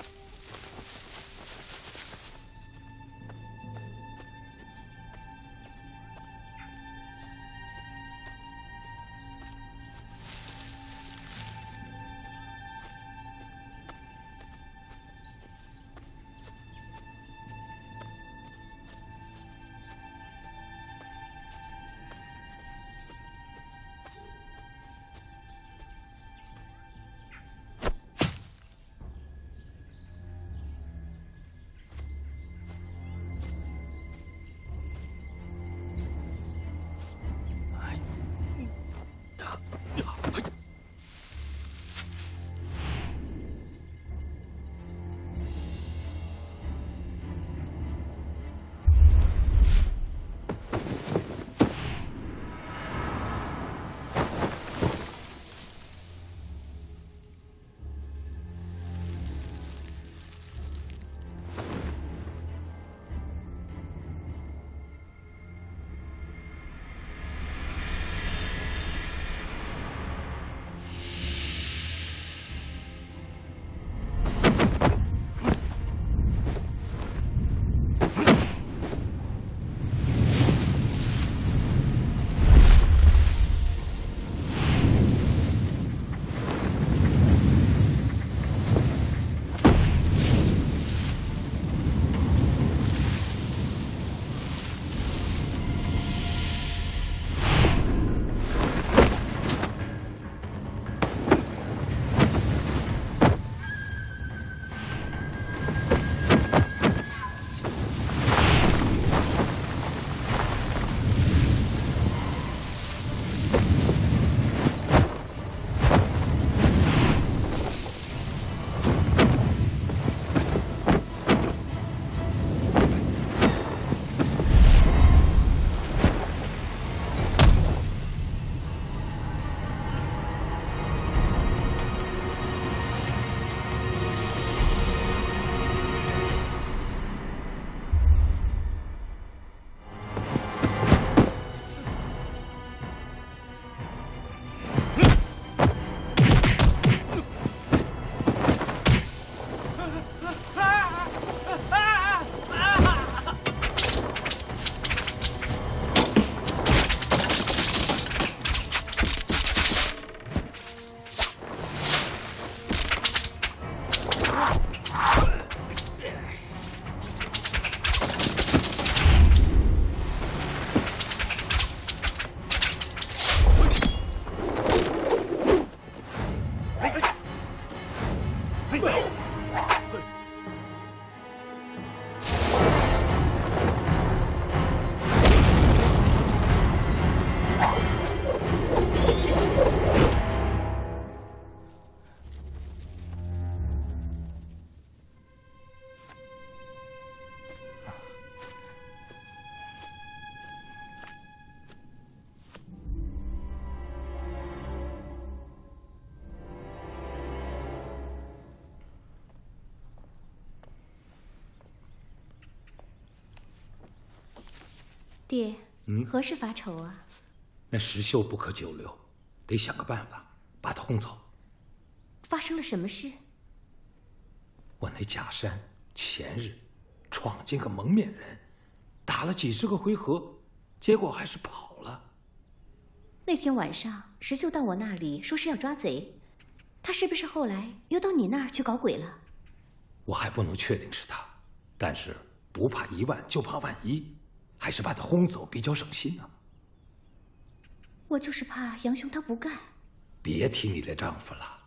爹，嗯，何事发愁啊？那石秀不可久留，得想个办法把他轰走。发生了什么事？我那假山前日闯进个蒙面人，打了几十个回合，结果还是跑了。那天晚上石秀到我那里说是要抓贼，他是不是后来又到你那儿去搞鬼了？我还不能确定是他，但是不怕一万就怕万一。还是把他轰走比较省心呢？我就是怕杨雄他不干。别提你这丈夫了，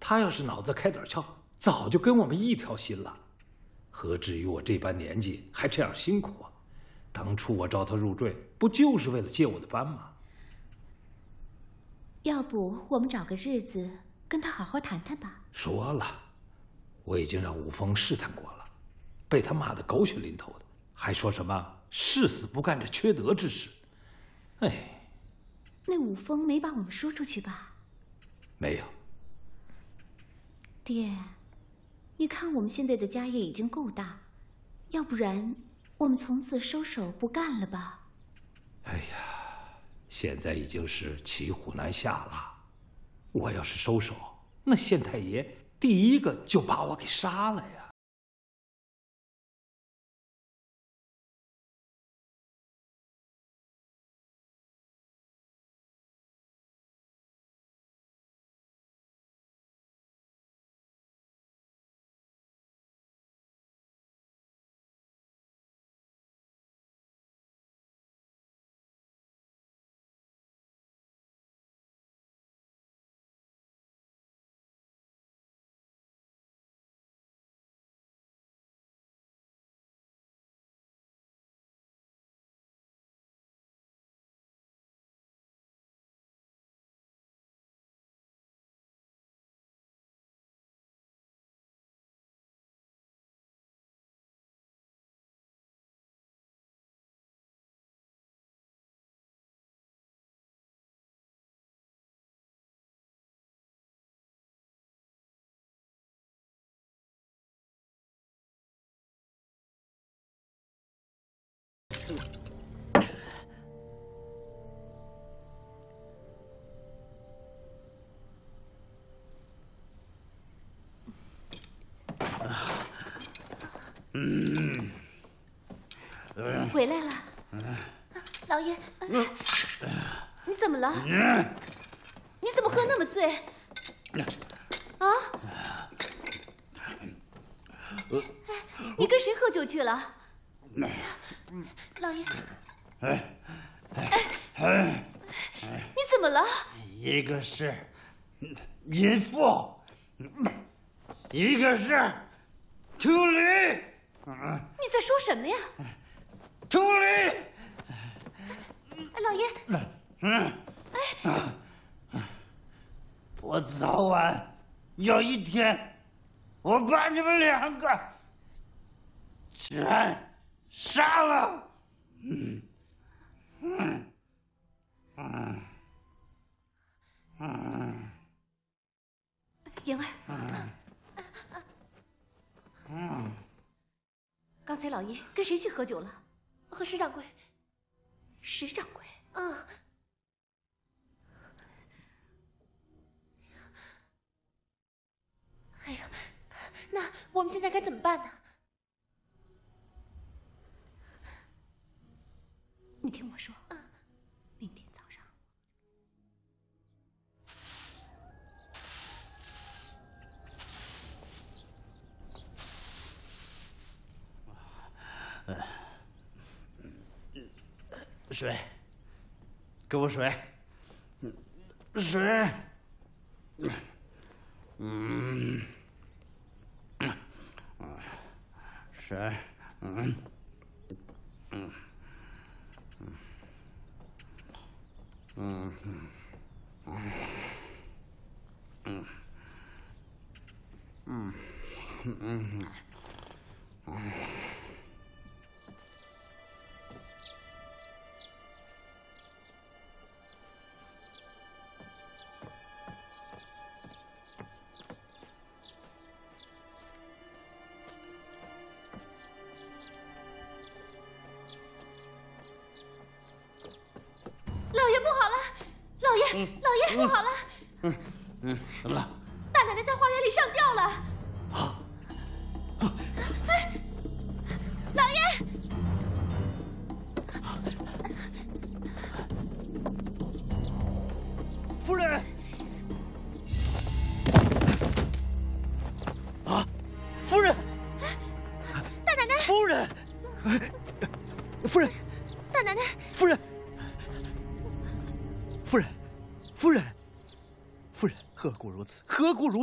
他要是脑子开点窍，早就跟我们一条心了。何至于我这般年纪还这样辛苦啊？当初我招他入赘，不就是为了接我的班吗？要不我们找个日子跟他好好谈谈吧。说了，我已经让武峰试探过了，被他骂得狗血淋头的，还说什么誓死不干这缺德之事。哎，那武峰没把我们说出去吧？没有。爹，你看我们现在的家业已经够大，要不然我们从此收手不干了吧？哎呀。现在已经是骑虎难下了，我要是收手，那县太爷第一个就把我给杀了呀。嗯，回来了，老爷，你怎么了？你怎么喝那么醉？啊？你跟谁喝酒去了？老爷，哎，哎哎，你怎么了？一个是淫妇，一个是秃驴。你在说什么呀？秃驴！老爷，嗯，哎，我早晚有一天，我把你们两个全杀了。嗯，嗯，嗯，嗯，莹儿，嗯，嗯。刚才老爷跟谁去喝酒了？和石掌柜。石掌柜。嗯。哎呀，那我们现在该怎么办呢？你听我说。啊。明天早上。水，给我水。水。嗯。水。嗯。嗯。嗯。嗯。嗯。嗯。嗯。嗯。不好了。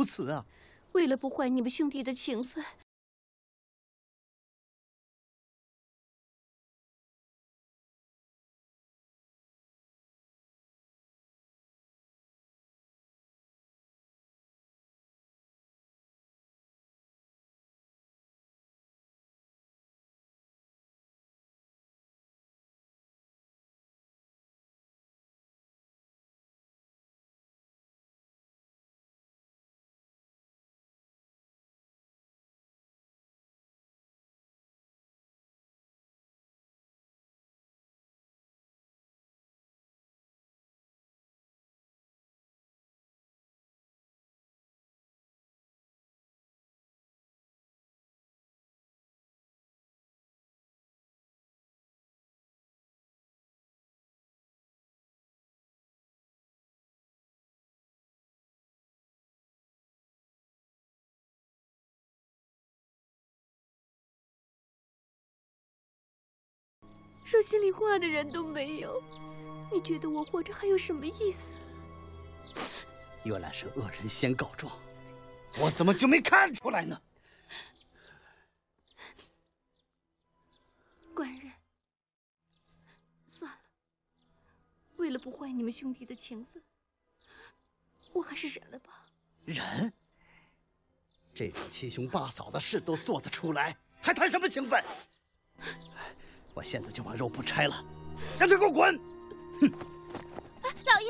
此啊？为了不坏你们兄弟的情分。说心里话的人都没有，你觉得我活着还有什么意思？原来是恶人先告状，我怎么就没看出来呢？官人，算了，为了不坏你们兄弟的情分，我还是忍了吧。忍？这种七兄八嫂的事都做得出来，还谈什么情分？我现在就把肉铺拆了，让他给我滚！哼！老爷。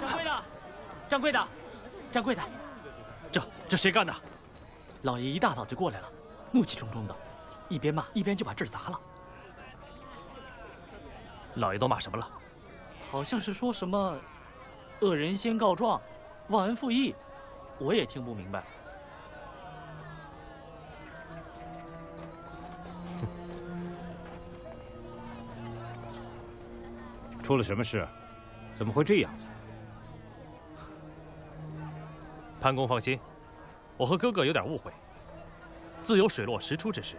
掌柜的，掌柜的，掌柜的，这这谁干的？老爷一大早就过来了，怒气冲冲的，一边骂一边就把这儿砸了。老爷都骂什么了？好像是说什么“恶人先告状，忘恩负义”，我也听不明白。出了什么事？怎么会这样子？潘公放心，我和哥哥有点误会，自有水落石出之时。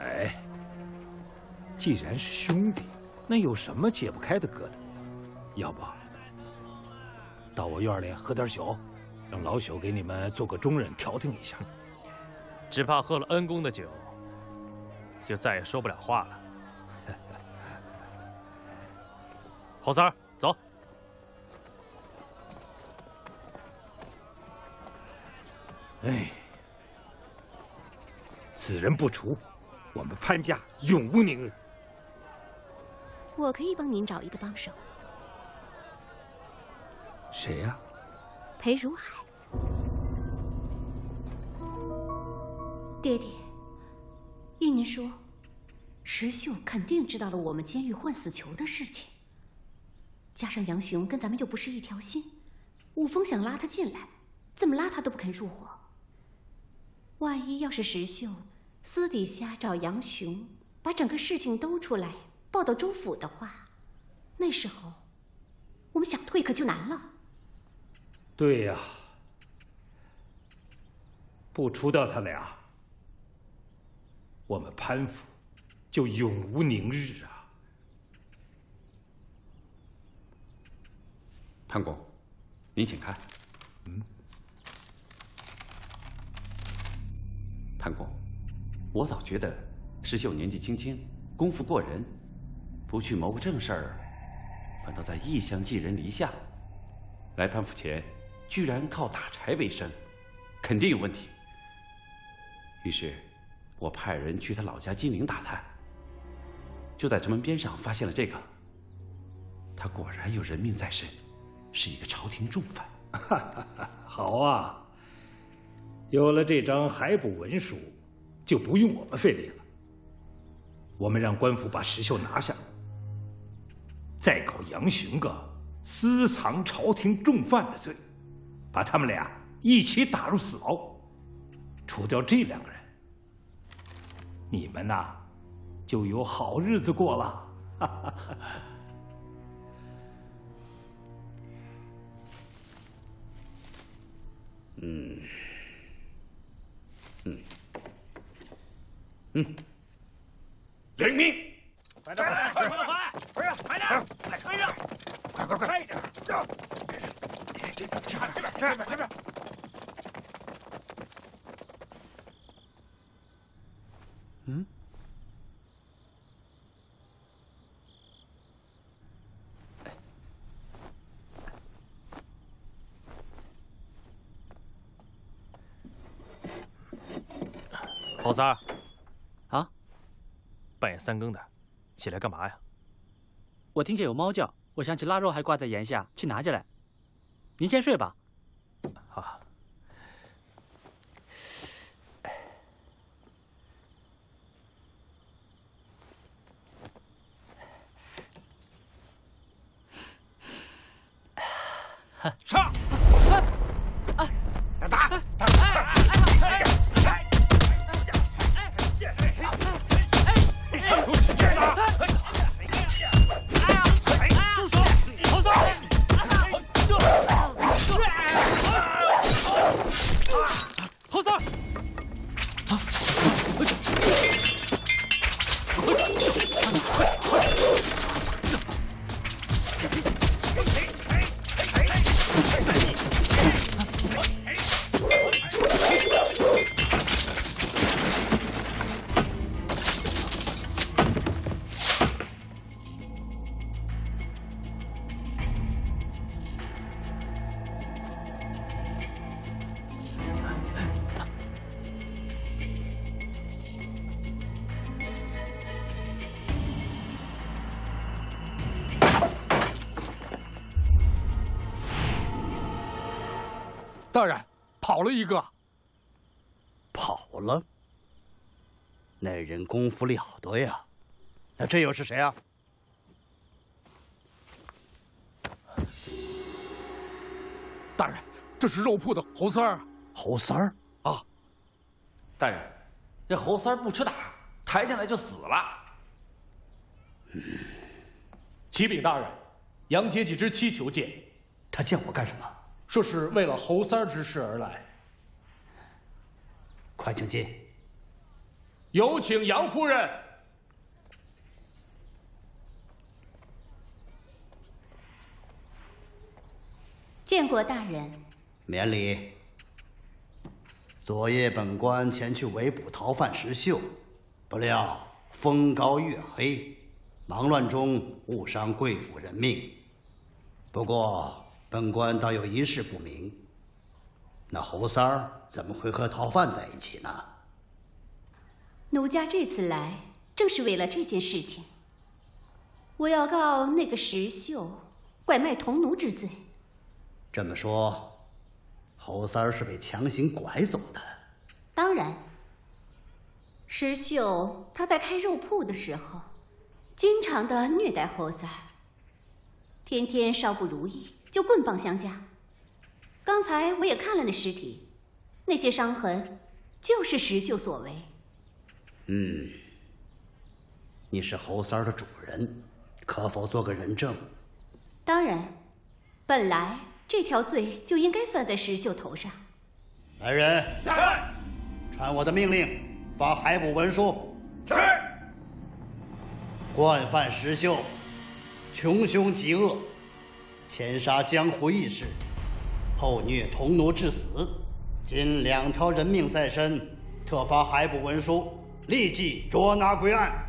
哎，既然是兄弟。那有什么解不开的疙瘩？要不到我院里喝点酒，让老朽给你们做个中人调停一下。只怕喝了恩公的酒，就再也说不了话了。侯三儿，走。哎，此人不除，我们潘家永无宁日。我可以帮您找一个帮手。谁呀？裴如海。爹爹，依您说，石秀肯定知道了我们监狱换死囚的事情。加上杨雄跟咱们又不是一条心，武峰想拉他进来，怎么拉他都不肯入伙。万一要是石秀私底下找杨雄，把整个事情兜出来。报到州府的话，那时候我们想退可就难了。对呀，不除掉他俩，我们潘府就永无宁日啊！潘公，您请看。嗯，潘公，我早觉得石秀年纪轻轻，功夫过人。不去谋个正事儿，反倒在异乡寄人篱下。来潘府前，居然靠打柴为生，肯定有问题。于是，我派人去他老家金陵打探，就在城门边上发现了这个。他果然有人命在身，是一个朝廷重犯。好啊，有了这张海捕文书，就不用我们费力了。我们让官府把石秀拿下。杨雄个私藏朝廷重犯的罪，把他们俩一起打入死牢，除掉这两个人，你们呐就有好日子过了。嗯，嗯，嗯，领命。快点，快快快，不是，快点，快追上，快快快一点，这这边这边这边这边。嗯，侯三儿，啊，半夜三更的，起来干嘛呀？我听见有猫叫，我想起腊肉还挂在檐下，去拿进来。您先睡吧。功夫了得呀！那这又是谁啊？大人，这是肉铺的侯三儿。侯三儿啊！大人，这侯三儿不吃打，抬进来就死了。启禀大人，杨阶级之妻求见。他见我干什么？说是为了侯三儿之事而来。快请进。有请杨夫人。见过大人。免礼。昨夜本官前去围捕逃犯石秀，不料风高月黑，忙乱中误伤贵府人命。不过本官倒有一事不明：那侯三儿怎么会和逃犯在一起呢？奴家这次来正是为了这件事情。我要告那个石秀拐卖童奴之罪。这么说。侯三儿是被强行拐走的。当然，石秀他在开肉铺的时候，经常的虐待侯三儿，天天稍不如意就棍棒相加。刚才我也看了那尸体，那些伤痕就是石秀所为。嗯，你是侯三儿的主人，可否做个人证？当然，本来。这条罪就应该算在石秀头上。来人，传我的命令，发海捕文书。是。惯犯石秀，穷凶极恶，前杀江湖义士，后虐童奴致死，今两条人命在身，特发海捕文书，立即捉拿归案。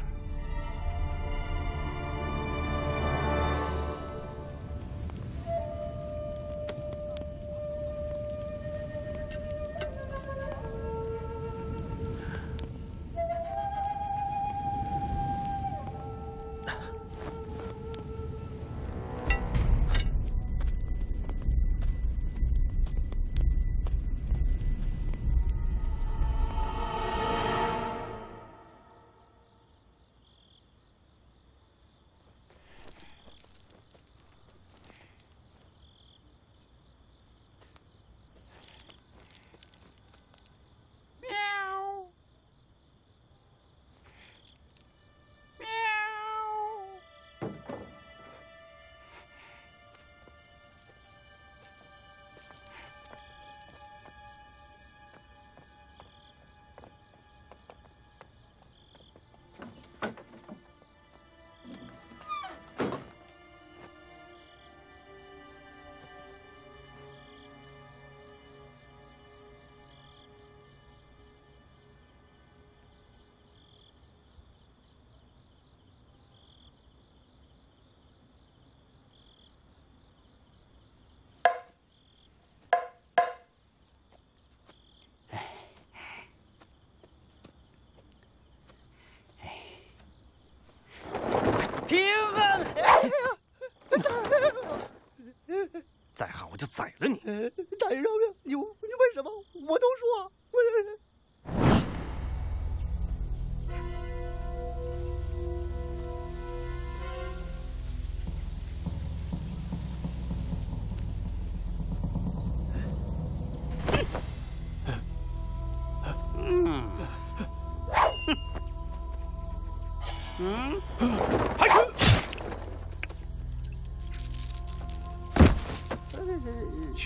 再喊我就宰了你！大爷饶命！你你问什么我都说。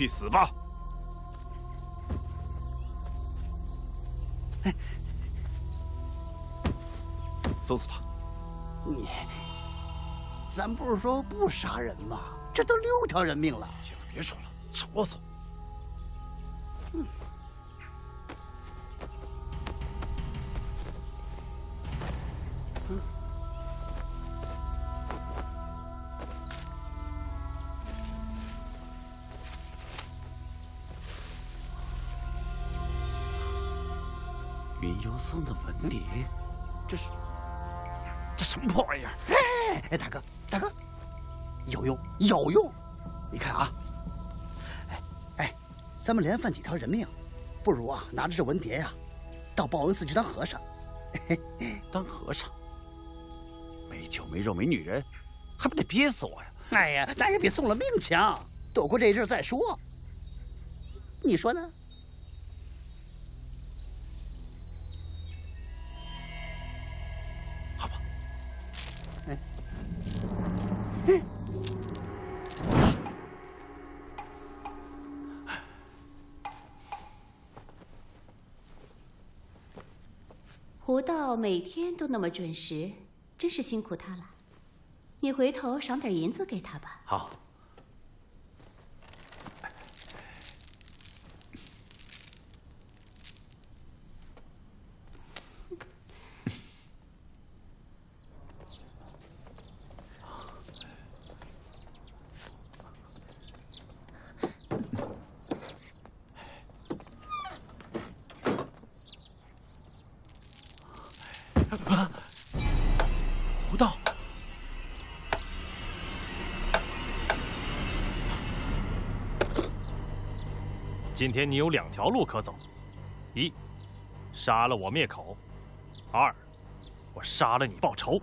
去死吧！搜索他。你，咱不是说不杀人吗？这都六条人命了。行了，别说了，走吧走。嗯。送的文牒，这是这什么破玩意儿？哎哎，大哥大哥，有用有用！你看啊，哎哎，咱们连犯几条人命，不如啊拿着这文牒呀，到报恩寺去当和尚。当和尚，没酒没肉没女人，还不得憋死我呀！哎呀，那也比送了命强，躲过这一阵再说。你说呢？每天都那么准时，真是辛苦他了。你回头赏点银子给他吧。好。胡道，今天你有两条路可走：一，杀了我灭口；二，我杀了你报仇。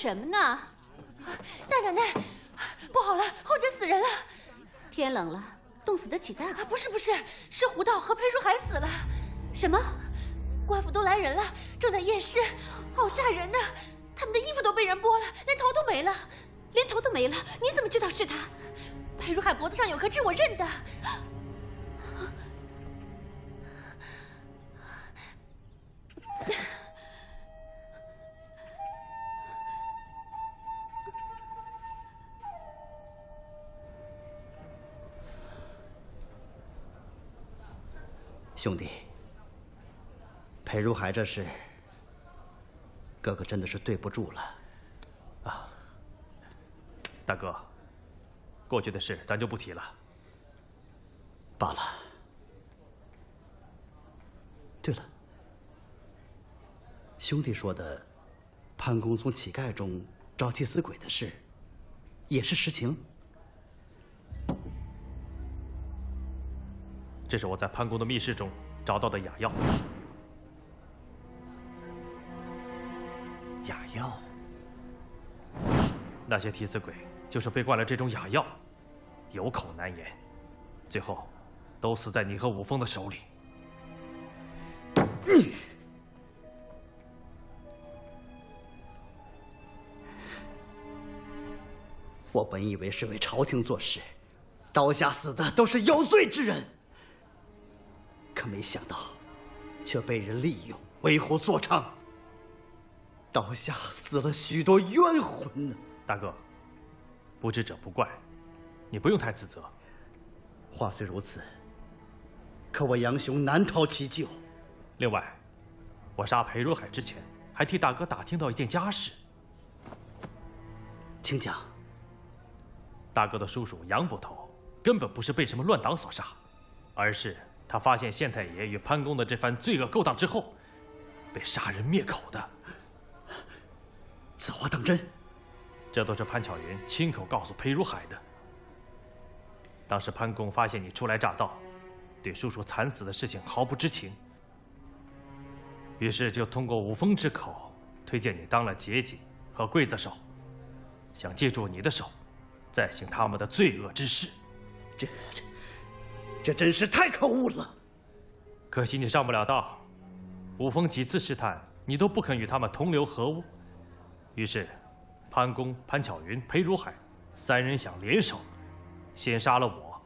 什么呢？大奶奶，不好了，后家死人了！天冷了，冻死的乞丐？啊，不是不是，是胡道和裴如海死了。什么？官府都来人了，正在验尸，好吓人呐！他们的衣服都被人剥了，连头都没了，连头都没了。你怎么知道是他？裴如海脖子上有颗痣，我认得。兄弟，裴如海这事，哥哥真的是对不住了。啊，大哥，过去的事咱就不提了。罢了。对了，兄弟说的潘公从乞丐中招替死鬼的事，也是实情。这是我在潘公的密室中找到的哑药。哑药。那些替死鬼就是被灌了这种哑药，有口难言，最后都死在你和武峰的手里。你我本以为是为朝廷做事，刀下死的都是有罪之人。可没想到，却被人利用，为虎作伥。刀下死了许多冤魂呢。大哥，不知者不怪，你不用太自责。话虽如此，可我杨雄难逃其咎。另外，我杀裴如海之前，还替大哥打听到一件家事。请讲。大哥的叔叔杨捕头，根本不是被什么乱党所杀，而是……他发现县太爷与潘公的这番罪恶勾当之后，被杀人灭口的。此话当真？这都是潘巧云亲口告诉裴如海的。当时潘公发现你初来乍到，对叔叔惨死的事情毫不知情，于是就通过五峰之口推荐你当了节级和刽子手，想借助你的手，再行他们的罪恶之事。这这。这真是太可恶了！可惜你上不了道，武峰几次试探，你都不肯与他们同流合污。于是，潘公、潘巧云、裴如海三人想联手，先杀了我，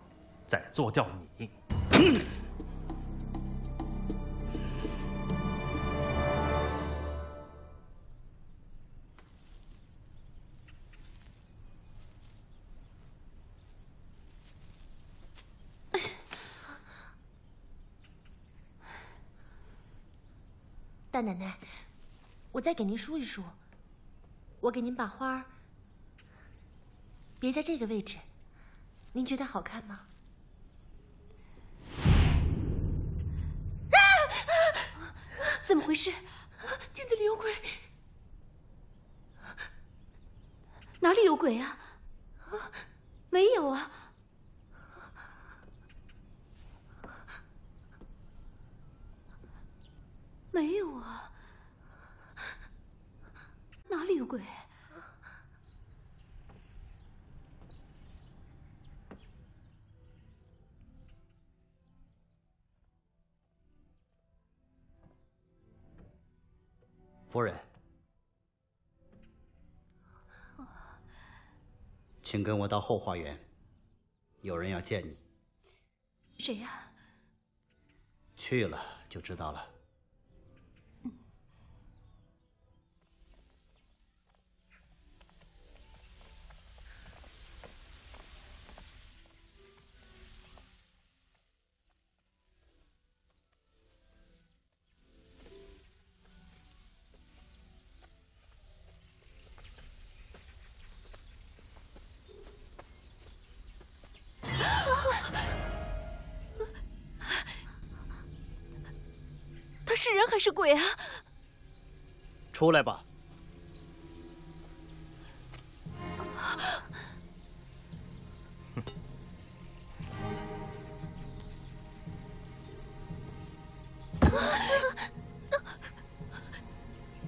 再做掉你。大奶奶，我再给您梳一梳。我给您把花别在这个位置，您觉得好看吗？啊！怎么回事？镜子里有鬼！哪里有鬼啊？没有啊。没有啊，哪里有鬼？夫人，请跟我到后花园，有人要见你。谁呀？去了就知道了。是人还是鬼啊？出来吧。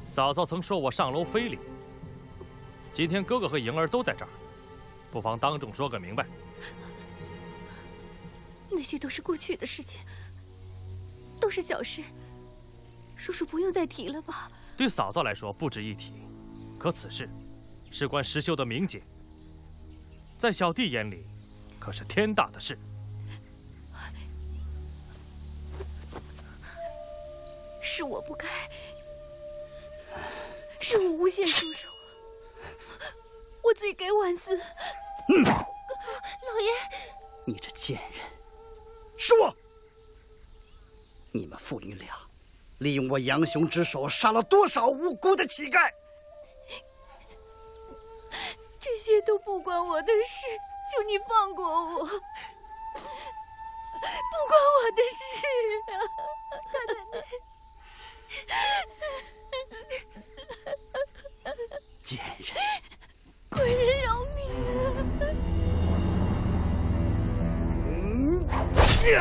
嫂嫂曾说我上楼非礼，今天哥哥和莹儿都在这儿，不妨当众说个明白。那些都是过去的事情，都是小事，叔叔不用再提了吧？对嫂嫂来说不值一提，可此事事关石秀的名节，在小弟眼里可是天大的事。是我不该，是我诬陷叔叔，我罪该万死。嗯老爷，你这贱人，说，你们父女俩利用我杨雄之手杀了多少无辜的乞丐？这些都不关我的事，求你放过我，不关我的事啊，大奶奶。贱人，贵人饶命啊！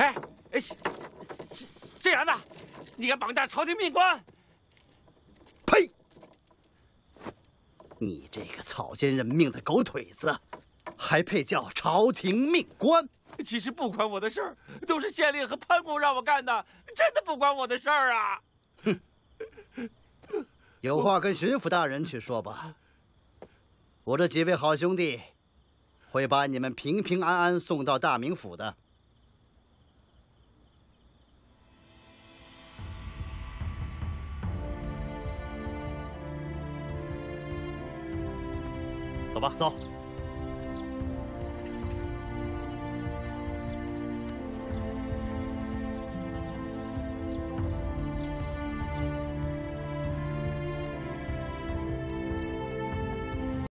哎哎，这样的，你敢绑架朝廷命官？呸！你这个草菅人命的狗腿子，还配叫朝廷命官？其实不关我的事儿，都是县令和潘公让我干的，真的不关我的事儿啊！哼，有话跟巡抚大人去说吧。我这几位好兄弟，会把你们平平安安送到大名府的。吧，走。